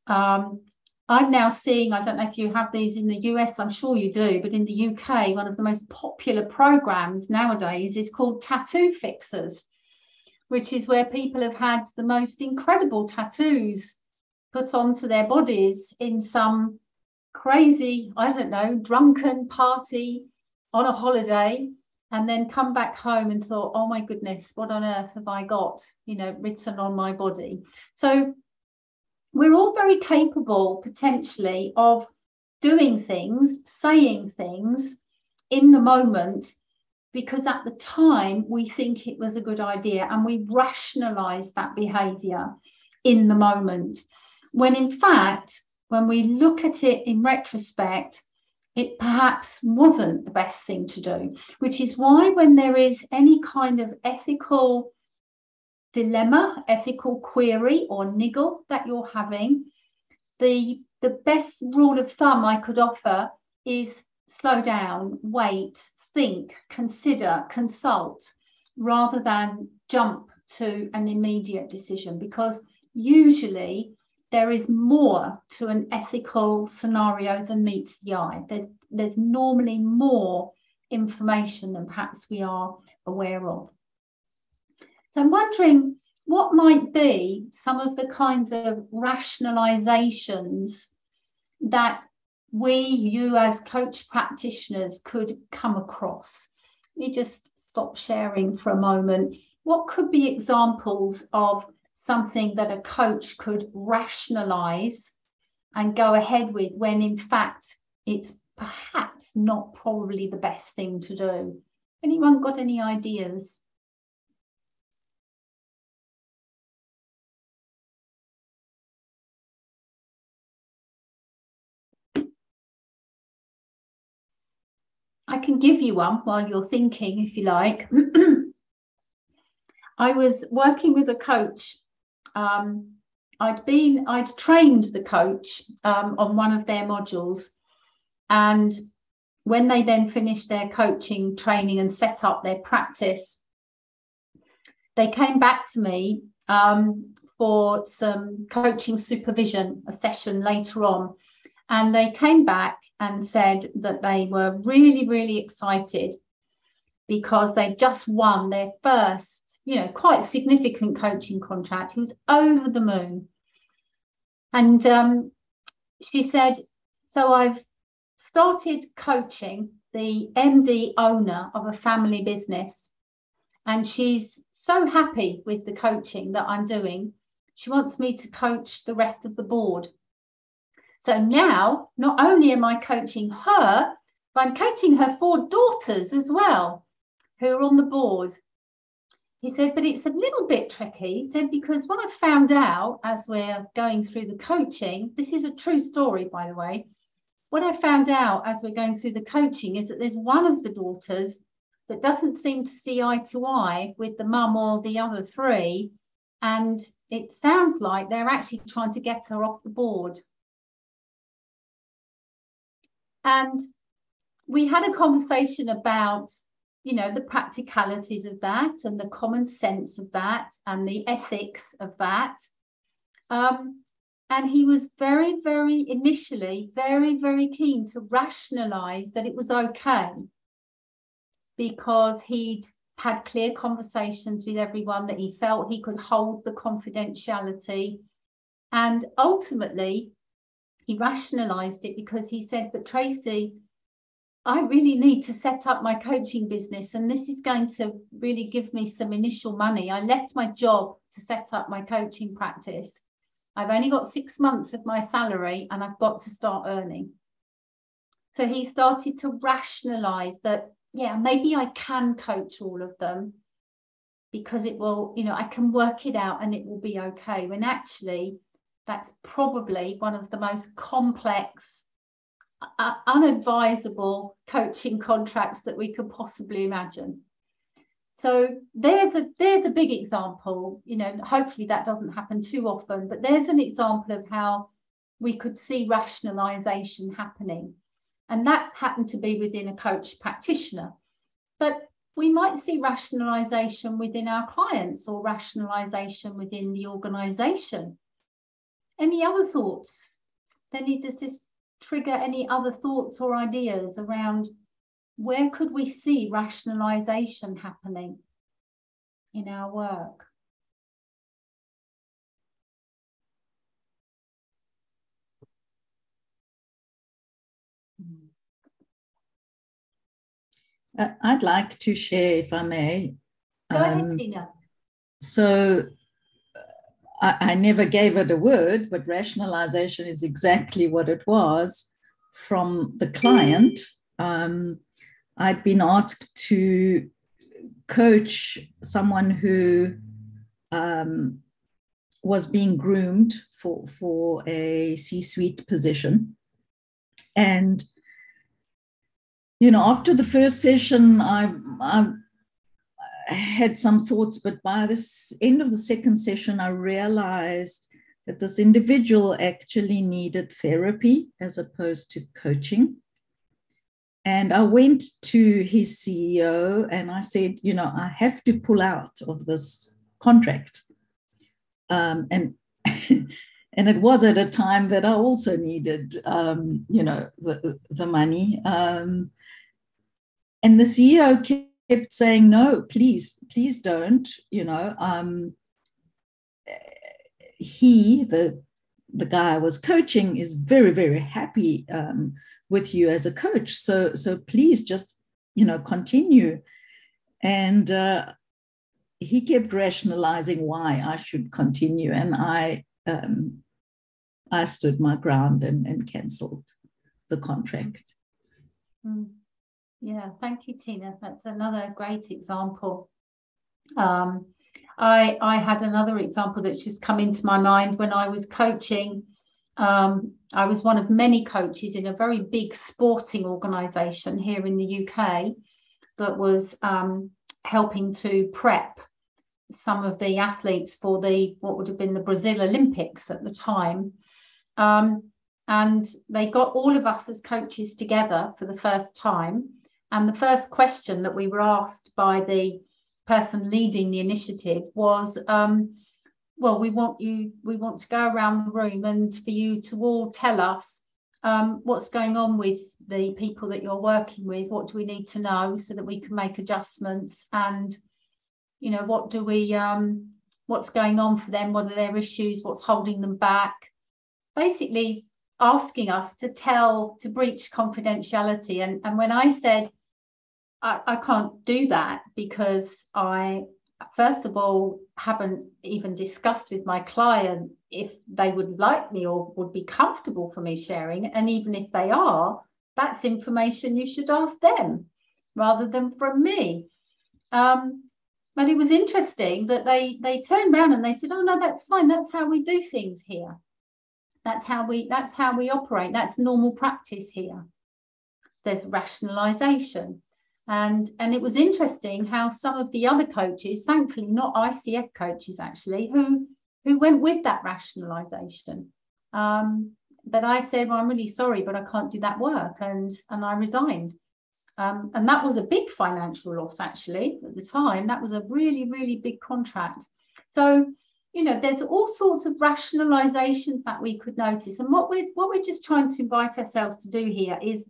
Um, I'm now seeing, I don't know if you have these in the US, I'm sure you do, but in the UK, one of the most popular programs nowadays is called Tattoo Fixers, which is where people have had the most incredible tattoos put onto their bodies in some crazy, I don't know, drunken party on a holiday and then come back home and thought, oh my goodness, what on earth have I got, you know, written on my body? So we're all very capable potentially of doing things, saying things in the moment because at the time we think it was a good idea and we rationalize that behavior in the moment. When in fact, when we look at it in retrospect, it perhaps wasn't the best thing to do, which is why when there is any kind of ethical dilemma, ethical query, or niggle that you're having, the, the best rule of thumb I could offer is slow down, wait, think, consider, consult, rather than jump to an immediate decision. Because usually there is more to an ethical scenario than meets the eye. There's, there's normally more information than perhaps we are aware of. So I'm wondering what might be some of the kinds of rationalizations that we, you as coach practitioners, could come across. Let me just stop sharing for a moment. What could be examples of something that a coach could rationalize and go ahead with when in fact it's perhaps not probably the best thing to do? Anyone got any ideas? I can give you one while you're thinking, if you like. <clears throat> I was working with a coach. Um, I'd been, I'd trained the coach um, on one of their modules. And when they then finished their coaching training and set up their practice, they came back to me um, for some coaching supervision, a session later on. And they came back and said that they were really, really excited because they just won their first, you know, quite significant coaching contract. He was over the moon. And um, she said, So I've started coaching the MD owner of a family business. And she's so happy with the coaching that I'm doing. She wants me to coach the rest of the board. So now, not only am I coaching her, but I'm coaching her four daughters as well, who are on the board. He said, but it's a little bit tricky. He said, because what I've found out as we're going through the coaching, this is a true story, by the way. What I found out as we're going through the coaching is that there's one of the daughters that doesn't seem to see eye to eye with the mum or the other three. And it sounds like they're actually trying to get her off the board. And we had a conversation about, you know, the practicalities of that and the common sense of that and the ethics of that. Um, and he was very, very initially very, very keen to rationalize that it was okay because he'd had clear conversations with everyone that he felt he could hold the confidentiality. And ultimately, he rationalized it because he said, But Tracy, I really need to set up my coaching business, and this is going to really give me some initial money. I left my job to set up my coaching practice. I've only got six months of my salary, and I've got to start earning. So he started to rationalize that, yeah, maybe I can coach all of them because it will, you know, I can work it out and it will be okay. When actually, that's probably one of the most complex, uh, unadvisable coaching contracts that we could possibly imagine. So there's a there's a big example. You know, hopefully that doesn't happen too often, but there's an example of how we could see rationalization happening. And that happened to be within a coach practitioner. But we might see rationalization within our clients or rationalization within the organization. Any other thoughts? then does this trigger any other thoughts or ideas around where could we see rationalization happening in our work? Uh, I'd like to share, if I may. Go um, ahead, Tina. So I, I, never gave it a word, but rationalization is exactly what it was from the client. Um, I'd been asked to coach someone who um, was being groomed for, for a C suite position. And you know, after the first session, I, I had some thoughts, but by the end of the second session, I realized that this individual actually needed therapy as opposed to coaching. And I went to his CEO and I said, you know, I have to pull out of this contract. Um, and <laughs> and it was at a time that I also needed, um, you know, the, the money. Um, and the CEO kept saying, no, please, please don't, you know. Um, he, the the guy I was coaching, is very, very happy um, with you as a coach. So, so please just, you know, continue. And uh, he kept rationalizing why I should continue, and I, um, I stood my ground and, and cancelled the contract. Mm. Yeah, thank you, Tina. That's another great example. Um, I, I had another example that's just come into my mind when I was coaching. Um, I was one of many coaches in a very big sporting organisation here in the UK that was um, helping to prep some of the athletes for the what would have been the Brazil Olympics at the time. Um, and they got all of us as coaches together for the first time and the first question that we were asked by the person leading the initiative was, um, well, we want you, we want to go around the room and for you to all tell us um, what's going on with the people that you're working with. What do we need to know so that we can make adjustments? And, you know, what do we, um, what's going on for them? What are their issues? What's holding them back? Basically, asking us to tell, to breach confidentiality. And, and when I said, I, I can't do that because I, first of all, haven't even discussed with my client if they would like me or would be comfortable for me sharing. And even if they are, that's information you should ask them rather than from me. Um, but it was interesting that they they turned around and they said, "Oh no, that's fine. That's how we do things here. That's how we that's how we operate. That's normal practice here. There's rationalization. And, and it was interesting how some of the other coaches, thankfully not ICF coaches actually, who, who went with that rationalization. Um, but I said, well, I'm really sorry, but I can't do that work. And, and I resigned. Um, and that was a big financial loss actually at the time. That was a really, really big contract. So, you know, there's all sorts of rationalizations that we could notice. And what we're what we're just trying to invite ourselves to do here is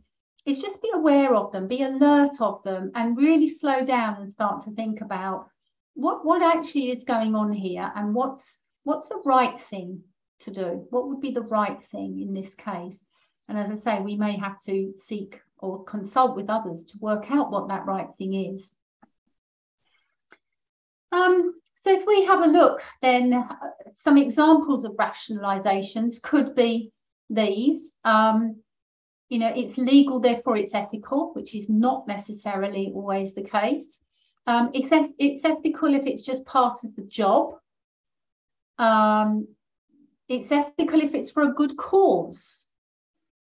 is just be aware of them, be alert of them, and really slow down and start to think about what, what actually is going on here and what's what's the right thing to do? What would be the right thing in this case? And as I say, we may have to seek or consult with others to work out what that right thing is. Um, so if we have a look, then uh, some examples of rationalizations could be these. Um, you know, it's legal, therefore it's ethical, which is not necessarily always the case. Um, it's, it's ethical if it's just part of the job. Um, it's ethical if it's for a good cause.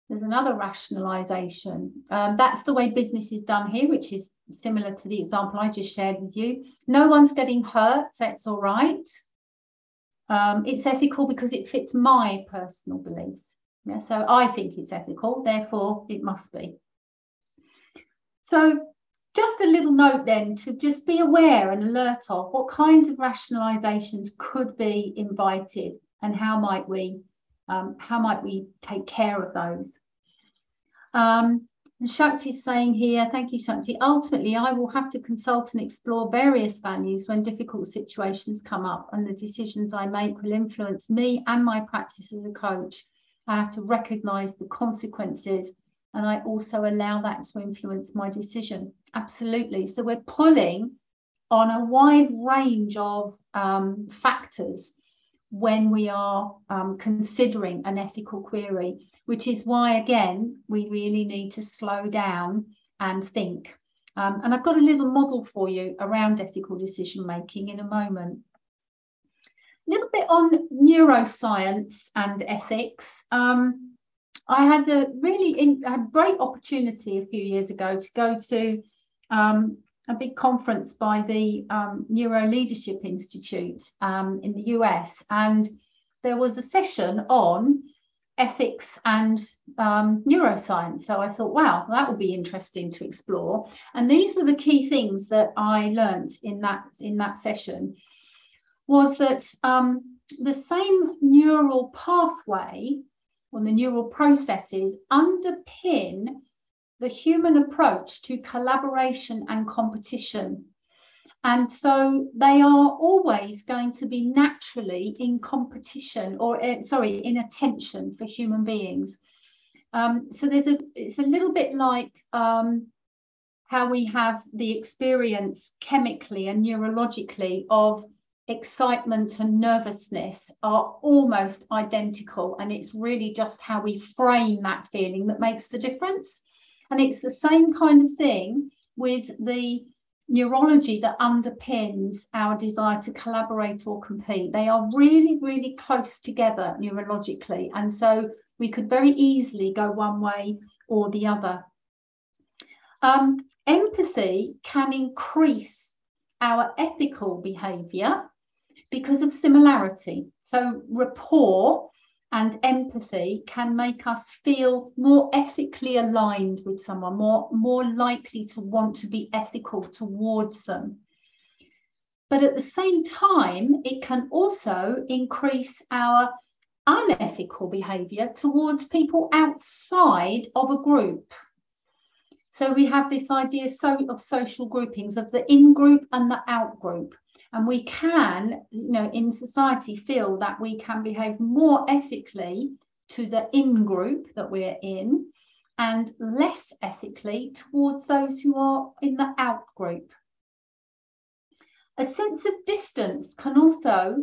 There's another rationalization. Um, that's the way business is done here, which is similar to the example I just shared with you. No one's getting hurt, so it's all right. Um, it's ethical because it fits my personal beliefs. Yeah, so I think it's ethical, therefore it must be. So just a little note then to just be aware and alert of what kinds of rationalizations could be invited and how might we Um, how might we take care of those? Um, and Shakti is saying here, thank you, Shakti. Ultimately, I will have to consult and explore various values when difficult situations come up, and the decisions I make will influence me and my practice as a coach. I have to recognize the consequences, and I also allow that to influence my decision. Absolutely. So we're pulling on a wide range of um, factors when we are um, considering an ethical query, which is why, again, we really need to slow down and think. Um, and I've got a little model for you around ethical decision making in a moment. A little bit on neuroscience and ethics. Um, I had a really in, a great opportunity a few years ago to go to um, a big conference by the um, Neuro Leadership Institute um, in the US, and there was a session on ethics and um, neuroscience. So I thought, wow, that would be interesting to explore. And these were the key things that I learned in that in that session was that um, the same neural pathway or the neural processes underpin the human approach to collaboration and competition. And so they are always going to be naturally in competition or, uh, sorry, in attention for human beings. Um, so there's a, it's a little bit like um, how we have the experience chemically and neurologically of excitement and nervousness are almost identical. And it's really just how we frame that feeling that makes the difference. And it's the same kind of thing with the neurology that underpins our desire to collaborate or compete. They are really, really close together neurologically. And so we could very easily go one way or the other. Um, empathy can increase our ethical behavior because of similarity. So rapport and empathy can make us feel more ethically aligned with someone, more, more likely to want to be ethical towards them. But at the same time, it can also increase our unethical behavior towards people outside of a group. So we have this idea so, of social groupings of the in group and the out group. And we can, you know, in society feel that we can behave more ethically to the in group that we're in and less ethically towards those who are in the out group. A sense of distance can also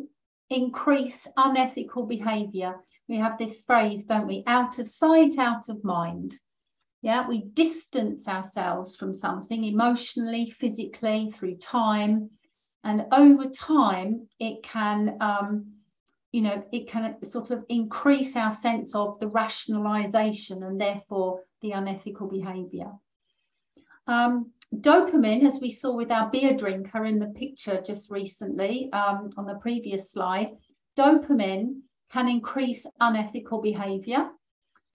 increase unethical behavior. We have this phrase, don't we? Out of sight, out of mind. Yeah, we distance ourselves from something emotionally, physically, through time, and over time it can um, you know it can sort of increase our sense of the rationalization and therefore the unethical behavior. Um, dopamine as we saw with our beer drinker in the picture just recently um, on the previous slide dopamine can increase unethical behavior.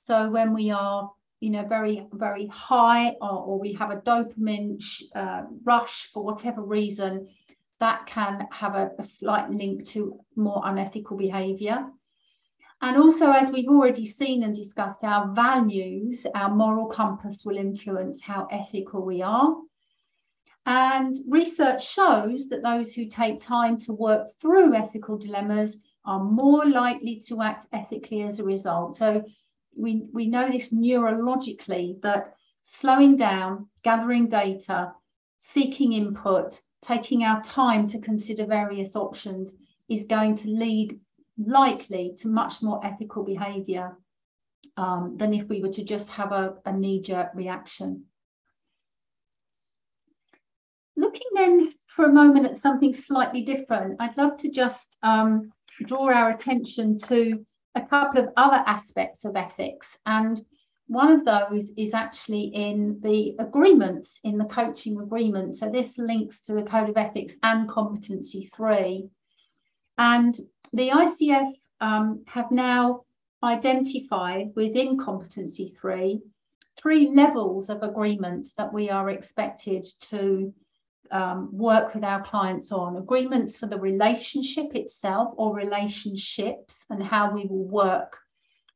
So when we are you know very very high or, or we have a dopamine uh, rush for whatever reason that can have a, a slight link to more unethical behavior. And also, as we've already seen and discussed, our values, our moral compass will influence how ethical we are. And research shows that those who take time to work through ethical dilemmas are more likely to act ethically as a result. So we, we know this neurologically that slowing down, gathering data, seeking input, taking our time to consider various options is going to lead likely to much more ethical behavior um, than if we were to just have a, a knee-jerk reaction. Looking then for a moment at something slightly different, I'd love to just um, draw our attention to a couple of other aspects of ethics and one of those is actually in the agreements, in the coaching agreement. So this links to the Code of Ethics and Competency 3. And the ICF um, have now identified within Competency 3 three levels of agreements that we are expected to um, work with our clients on agreements for the relationship itself or relationships and how we will work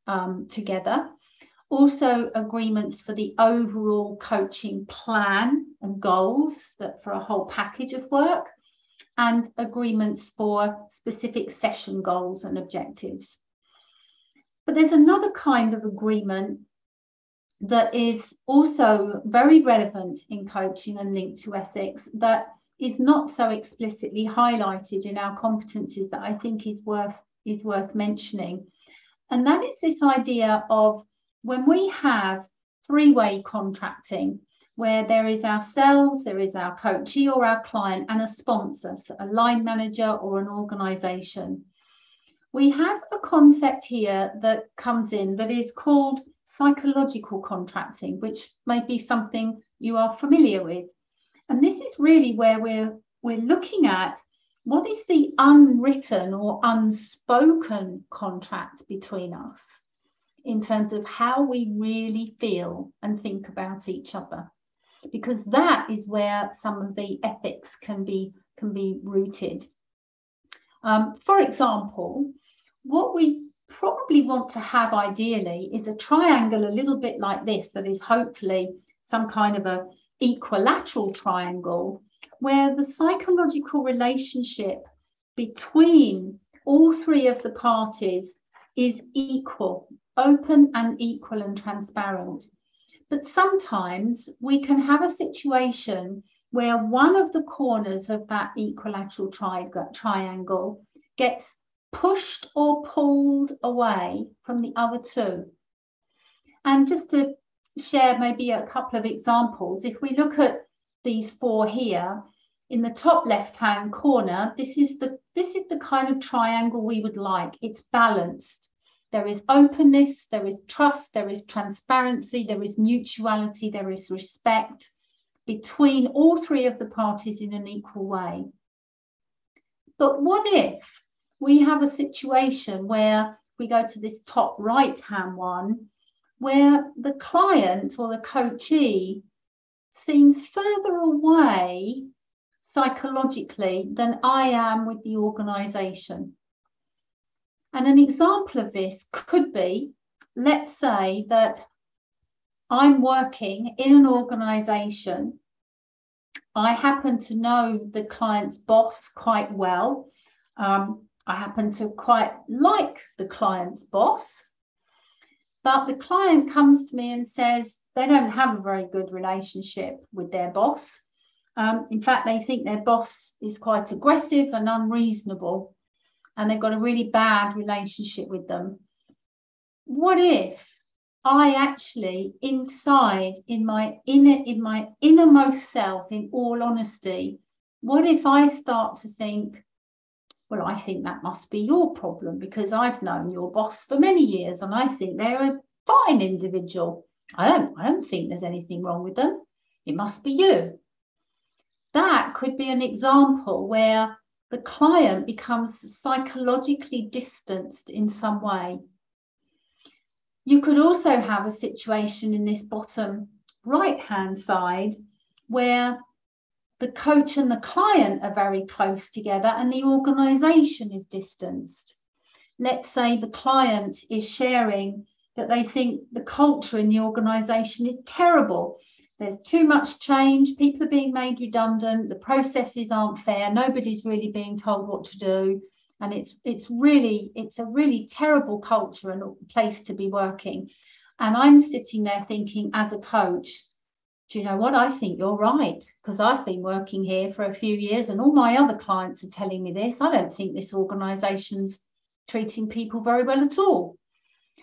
um, together. Also, agreements for the overall coaching plan and goals that for a whole package of work, and agreements for specific session goals and objectives. But there's another kind of agreement that is also very relevant in coaching and linked to ethics that is not so explicitly highlighted in our competencies that I think is worth is worth mentioning. And that is this idea of when we have three-way contracting, where there is ourselves, there is our coachee or our client, and a sponsor, so a line manager or an organization. We have a concept here that comes in that is called psychological contracting, which may be something you are familiar with. And this is really where we're, we're looking at what is the unwritten or unspoken contract between us in terms of how we really feel and think about each other. Because that is where some of the ethics can be can be rooted. Um, for example what we probably want to have ideally is a triangle a little bit like this that is hopefully some kind of a equilateral triangle where the psychological relationship between all three of the parties is equal, open and equal and transparent. But sometimes we can have a situation where one of the corners of that equilateral tri triangle gets pushed or pulled away from the other two. And just to share maybe a couple of examples. If we look at these four here, in the top left hand corner, this is the this is the kind of triangle we would like. It's balanced. There is openness, there is trust, there is transparency, there is mutuality, there is respect between all three of the parties in an equal way. But what if we have a situation where we go to this top right hand one where the client or the coachee seems further away psychologically than I am with the organization. And an example of this could be let's say that I'm working in an organization. I happen to know the client's boss quite well. Um, I happen to quite like the client's boss. But the client comes to me and says they don't have a very good relationship with their boss. Um, in fact, they think their boss is quite aggressive and unreasonable, and they've got a really bad relationship with them. What if I actually, inside, in my inner, in my innermost self, in all honesty, what if I start to think, well, I think that must be your problem because I've known your boss for many years and I think they're a fine individual. I don't, I don't think there's anything wrong with them. It must be you. That could be an example where the client becomes psychologically distanced in some way. You could also have a situation in this bottom right hand side where the coach and the client are very close together and the organization is distanced. Let's say the client is sharing that they think the culture in the organization is terrible. There's too much change, people are being made redundant, the processes aren't fair, nobody's really being told what to do. And it's it's really, it's a really terrible culture and place to be working. And I'm sitting there thinking, as a coach, do you know what? I think you're right because I've been working here for a few years and all my other clients are telling me this. I don't think this organization's treating people very well at all.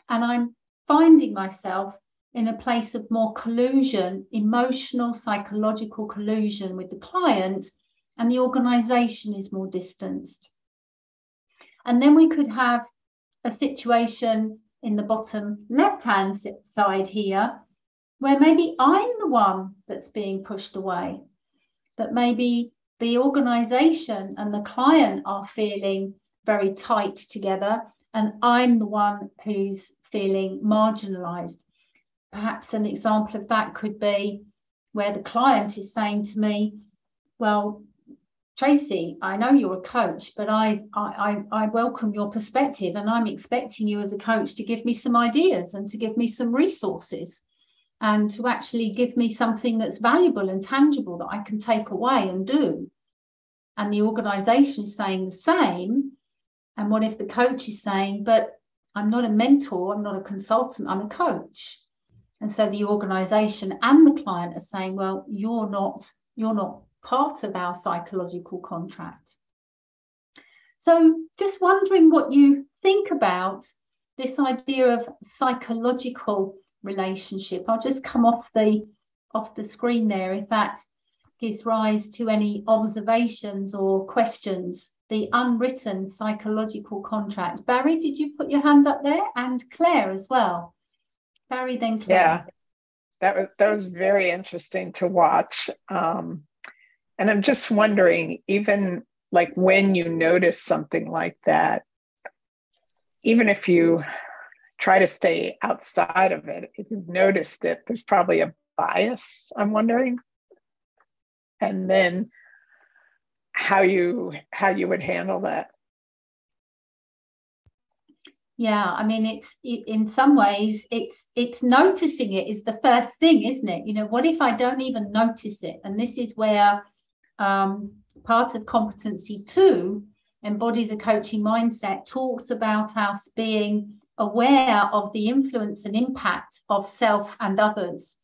And I'm finding myself in a place of more collusion, emotional, psychological collusion with the client, and the organization is more distanced. And then we could have a situation in the bottom left hand side here where maybe I'm the one that's being pushed away, that maybe the organization and the client are feeling very tight together, and I'm the one who's feeling marginalized. Perhaps an example of that could be where the client is saying to me, Well, Tracy, I know you're a coach, but I, I, I welcome your perspective and I'm expecting you as a coach to give me some ideas and to give me some resources and to actually give me something that's valuable and tangible that I can take away and do. And the organization is saying the same. And what if the coach is saying, but I'm not a mentor, I'm not a consultant, I'm a coach. And so the organization and the client are saying, well, you're not, you're not part of our psychological contract. So just wondering what you think about this idea of psychological relationship. I'll just come off the off the screen there if that gives rise to any observations or questions. The unwritten psychological contract. Barry, did you put your hand up there? And Claire as well. Barry, then Claire. Yeah, that was that was very interesting to watch. Um, and I'm just wondering, even like when you notice something like that, even if you try to stay outside of it. If you've noticed it, there's probably a bias, I'm wondering. And then how you how you would handle that. Yeah, I mean, it's it, in some ways it's it's noticing it is the first thing, isn't it? You know, what if I don't even notice it? And this is where um, part of competency two embodies a coaching mindset, talks about us being aware of the influence and impact of self and others.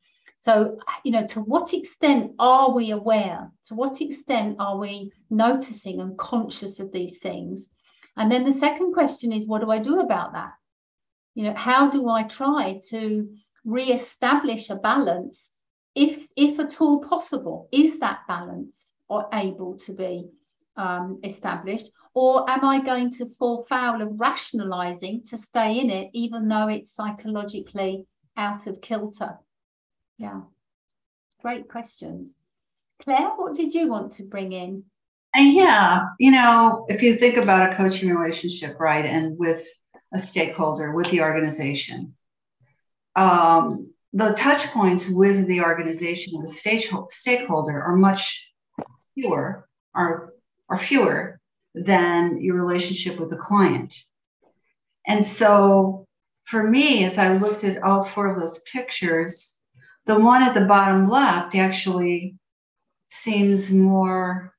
So, you know, to what extent are we aware? To what extent are we noticing and conscious of these things? And then the second question is, what do I do about that? You know, how do I try to re-establish a balance, if if at all possible? Is that balance or able to be um, established? Or am I going to fall foul of rationalizing to stay in it, even though it's psychologically out of kilter? Yeah, great questions. Claire, what did you want to bring in? Uh, yeah, you know, if you think about a coaching relationship, right, and with a stakeholder, with the organization, um, the touch points with the organization or the stakeholder are much fewer, are, are fewer than your relationship with the client. And so for me, as I looked at all four of those pictures, the one at the bottom left actually seems more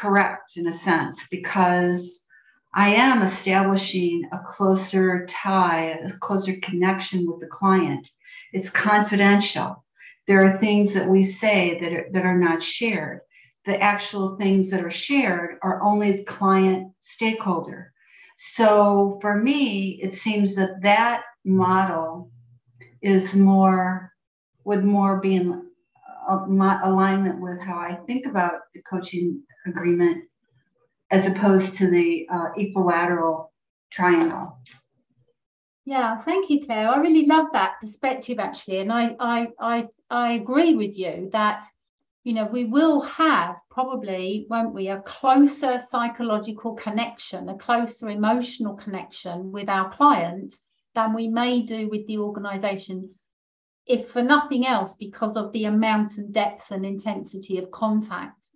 correct in a sense because I am establishing a closer tie, a closer connection with the client. It's confidential. There are things that we say that are, that are not shared the actual things that are shared are only the client stakeholder. So for me, it seems that that model is more, would more be in alignment with how I think about the coaching agreement as opposed to the uh, equilateral triangle. Yeah, thank you, Claire. I really love that perspective actually. And I I I, I agree with you that you know, we will have probably, won't we, a closer psychological connection, a closer emotional connection with our client than we may do with the organization, if for nothing else, because of the amount and depth and intensity of contact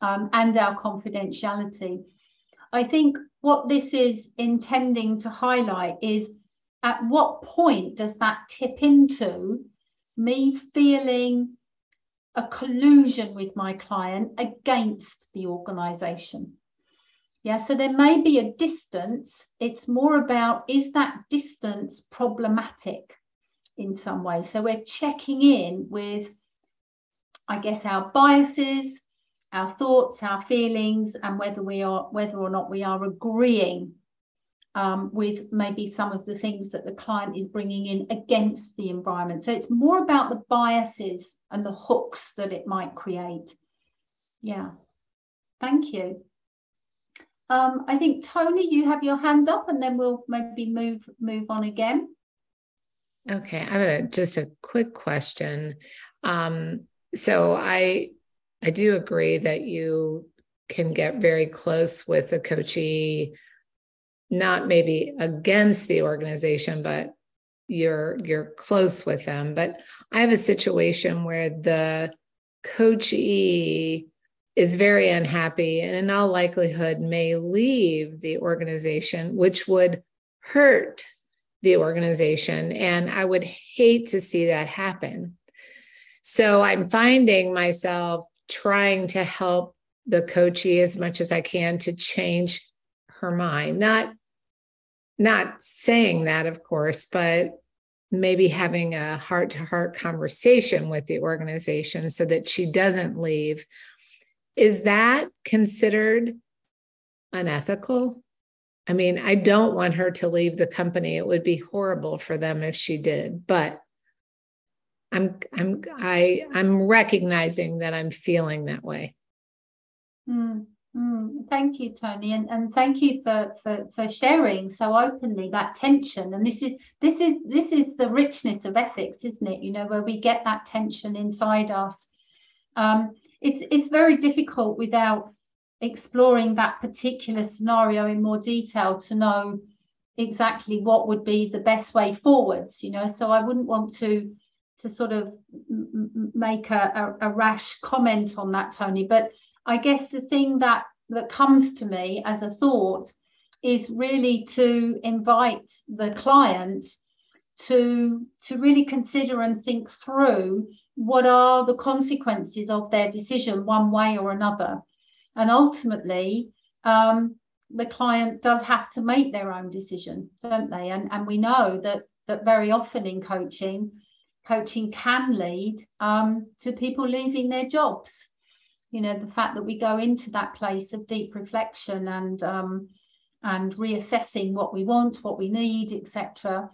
um, and our confidentiality. I think what this is intending to highlight is at what point does that tip into me feeling a collusion with my client against the organization. Yeah, so there may be a distance. It's more about is that distance problematic in some way? So we're checking in with, I guess, our biases, our thoughts, our feelings, and whether we are whether or not we are agreeing um, with maybe some of the things that the client is bringing in against the environment. So it's more about the biases and the hooks that it might create. Yeah, thank you. Um, I think Tony, you have your hand up, and then we'll maybe move move on again. Okay, I have a, just a quick question. Um, so I I do agree that you can get very close with a coachee not maybe against the organization, but you're you're close with them. But I have a situation where the coachee is very unhappy and in all likelihood may leave the organization, which would hurt the organization. And I would hate to see that happen. So I'm finding myself trying to help the coachee as much as I can to change her mind. Not not saying that, of course, but maybe having a heart to heart conversation with the organization so that she doesn't leave. Is that considered unethical? I mean, I don't want her to leave the company. It would be horrible for them if she did, but I'm I'm I I'm recognizing that I'm feeling that way. Mm, mm, thank you, Tony, and, and thank you for, for for sharing so openly that tension. And this is this is this is the richness of ethics, isn't it? You know, where we get that tension inside us. Um, it's it's very difficult without exploring that particular scenario in more detail to know exactly what would be the best way forwards you know? So i wouldn't want to to sort of make a, a, a rash comment on that tony. But i guess the thing that that comes to me as a thought is really to invite the client to to really consider and think through what are the consequences of their decision one way or another and ultimately, um, the client does have to make their own decision, don't they? And, and we know that, that very often in coaching, coaching can lead um, to people leaving their jobs. You know, the fact that we go into that place of deep reflection and um, and reassessing what we want, what we need, etc.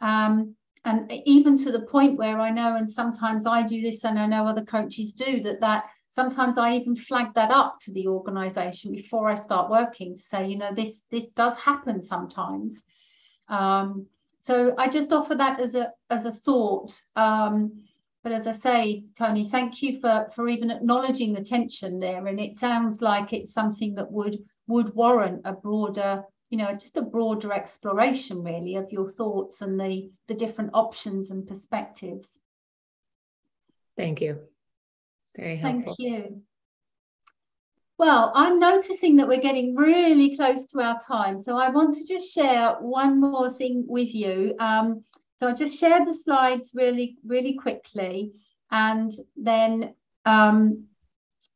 Um, and even to the point where I know, and sometimes I do this, and I know other coaches do that. That sometimes I even flag that up to the organization before I start working to say, you know, this this does happen sometimes. Um, so I just offer that as a as a thought. Um, but as I say, Tony, thank you for for even acknowledging the tension there. And it sounds like it's something that would would warrant a broader, you know, just a broader exploration really of your thoughts and the the different options and perspectives. Thank you. Very helpful. Thank you. Well, I'm noticing that we're getting really close to our time. So I want to just share one more thing with you. Um, so I just share the slides really, really quickly, and then um,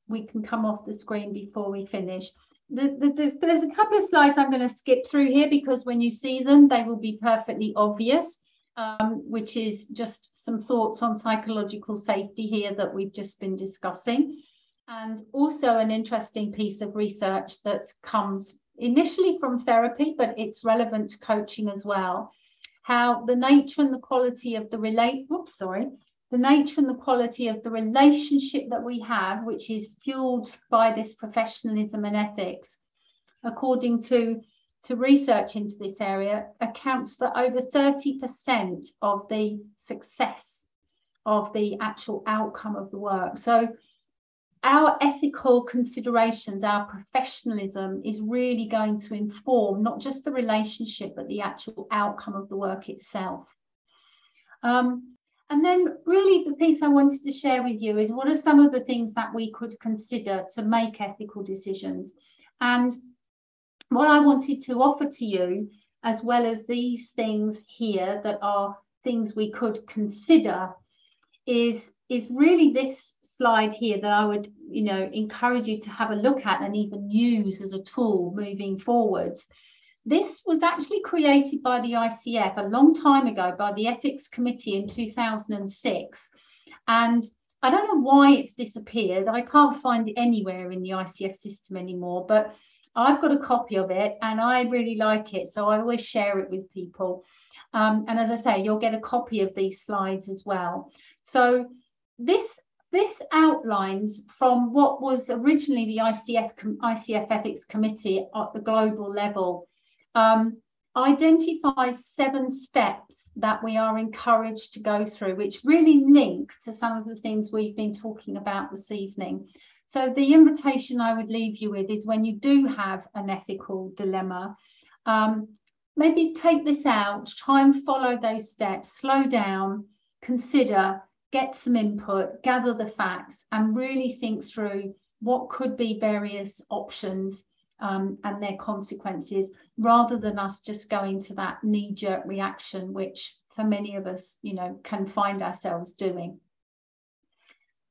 we can come off the screen before we finish. The, the, the, there's a couple of slides I'm going to skip through here because when you see them, they will be perfectly obvious um, which is just some thoughts on psychological safety here that we've just been discussing. And also an interesting piece of research that comes initially from therapy, but it's relevant to coaching as well. How the nature and the quality of the relate, oops, sorry, the nature and the quality of the relationship that we have, which is fueled by this professionalism and ethics, according to to research into this area accounts for over 30% of the success of the actual outcome of the work. So our ethical considerations, our professionalism is really going to inform not just the relationship, but the actual outcome of the work itself. Um, and then, really, the piece I wanted to share with you is what are some of the things that we could consider to make ethical decisions? And what I wanted to offer to you, as well as these things here that are things we could consider, is, is really this slide here that I would, you know, encourage you to have a look at and even use as a tool moving forwards. This was actually created by the ICF a long time ago by the Ethics Committee in 2006. And I don't know why it's disappeared. I can't find it anywhere in the ICF system anymore, but I've got a copy of it and I really like it. So I always share it with people. Um, and as I say, you'll get a copy of these slides as well. So this this outlines from what was originally the ICF, ICF Ethics Committee at the global level, um, identifies seven steps that we are encouraged to go through, which really link to some of the things we've been talking about this evening. So the invitation I would leave you with is when you do have an ethical dilemma, um, maybe take this out, try and follow those steps, slow down, consider, get some input, gather the facts, and really think through what could be various options um, and their consequences rather than us just going to that knee-jerk reaction which so many of us you know can find ourselves doing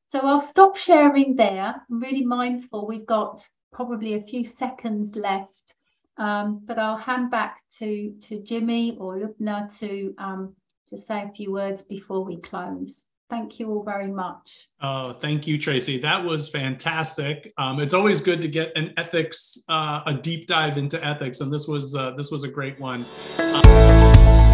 so i'll stop sharing there i'm really mindful we've got probably a few seconds left um, but i'll hand back to to jimmy or lubna to um, just say a few words before we close Thank you all very much. Oh, thank you, Tracy. That was fantastic. Um, it's always good to get an ethics, uh, a deep dive into ethics, and this was uh, this was a great one. Um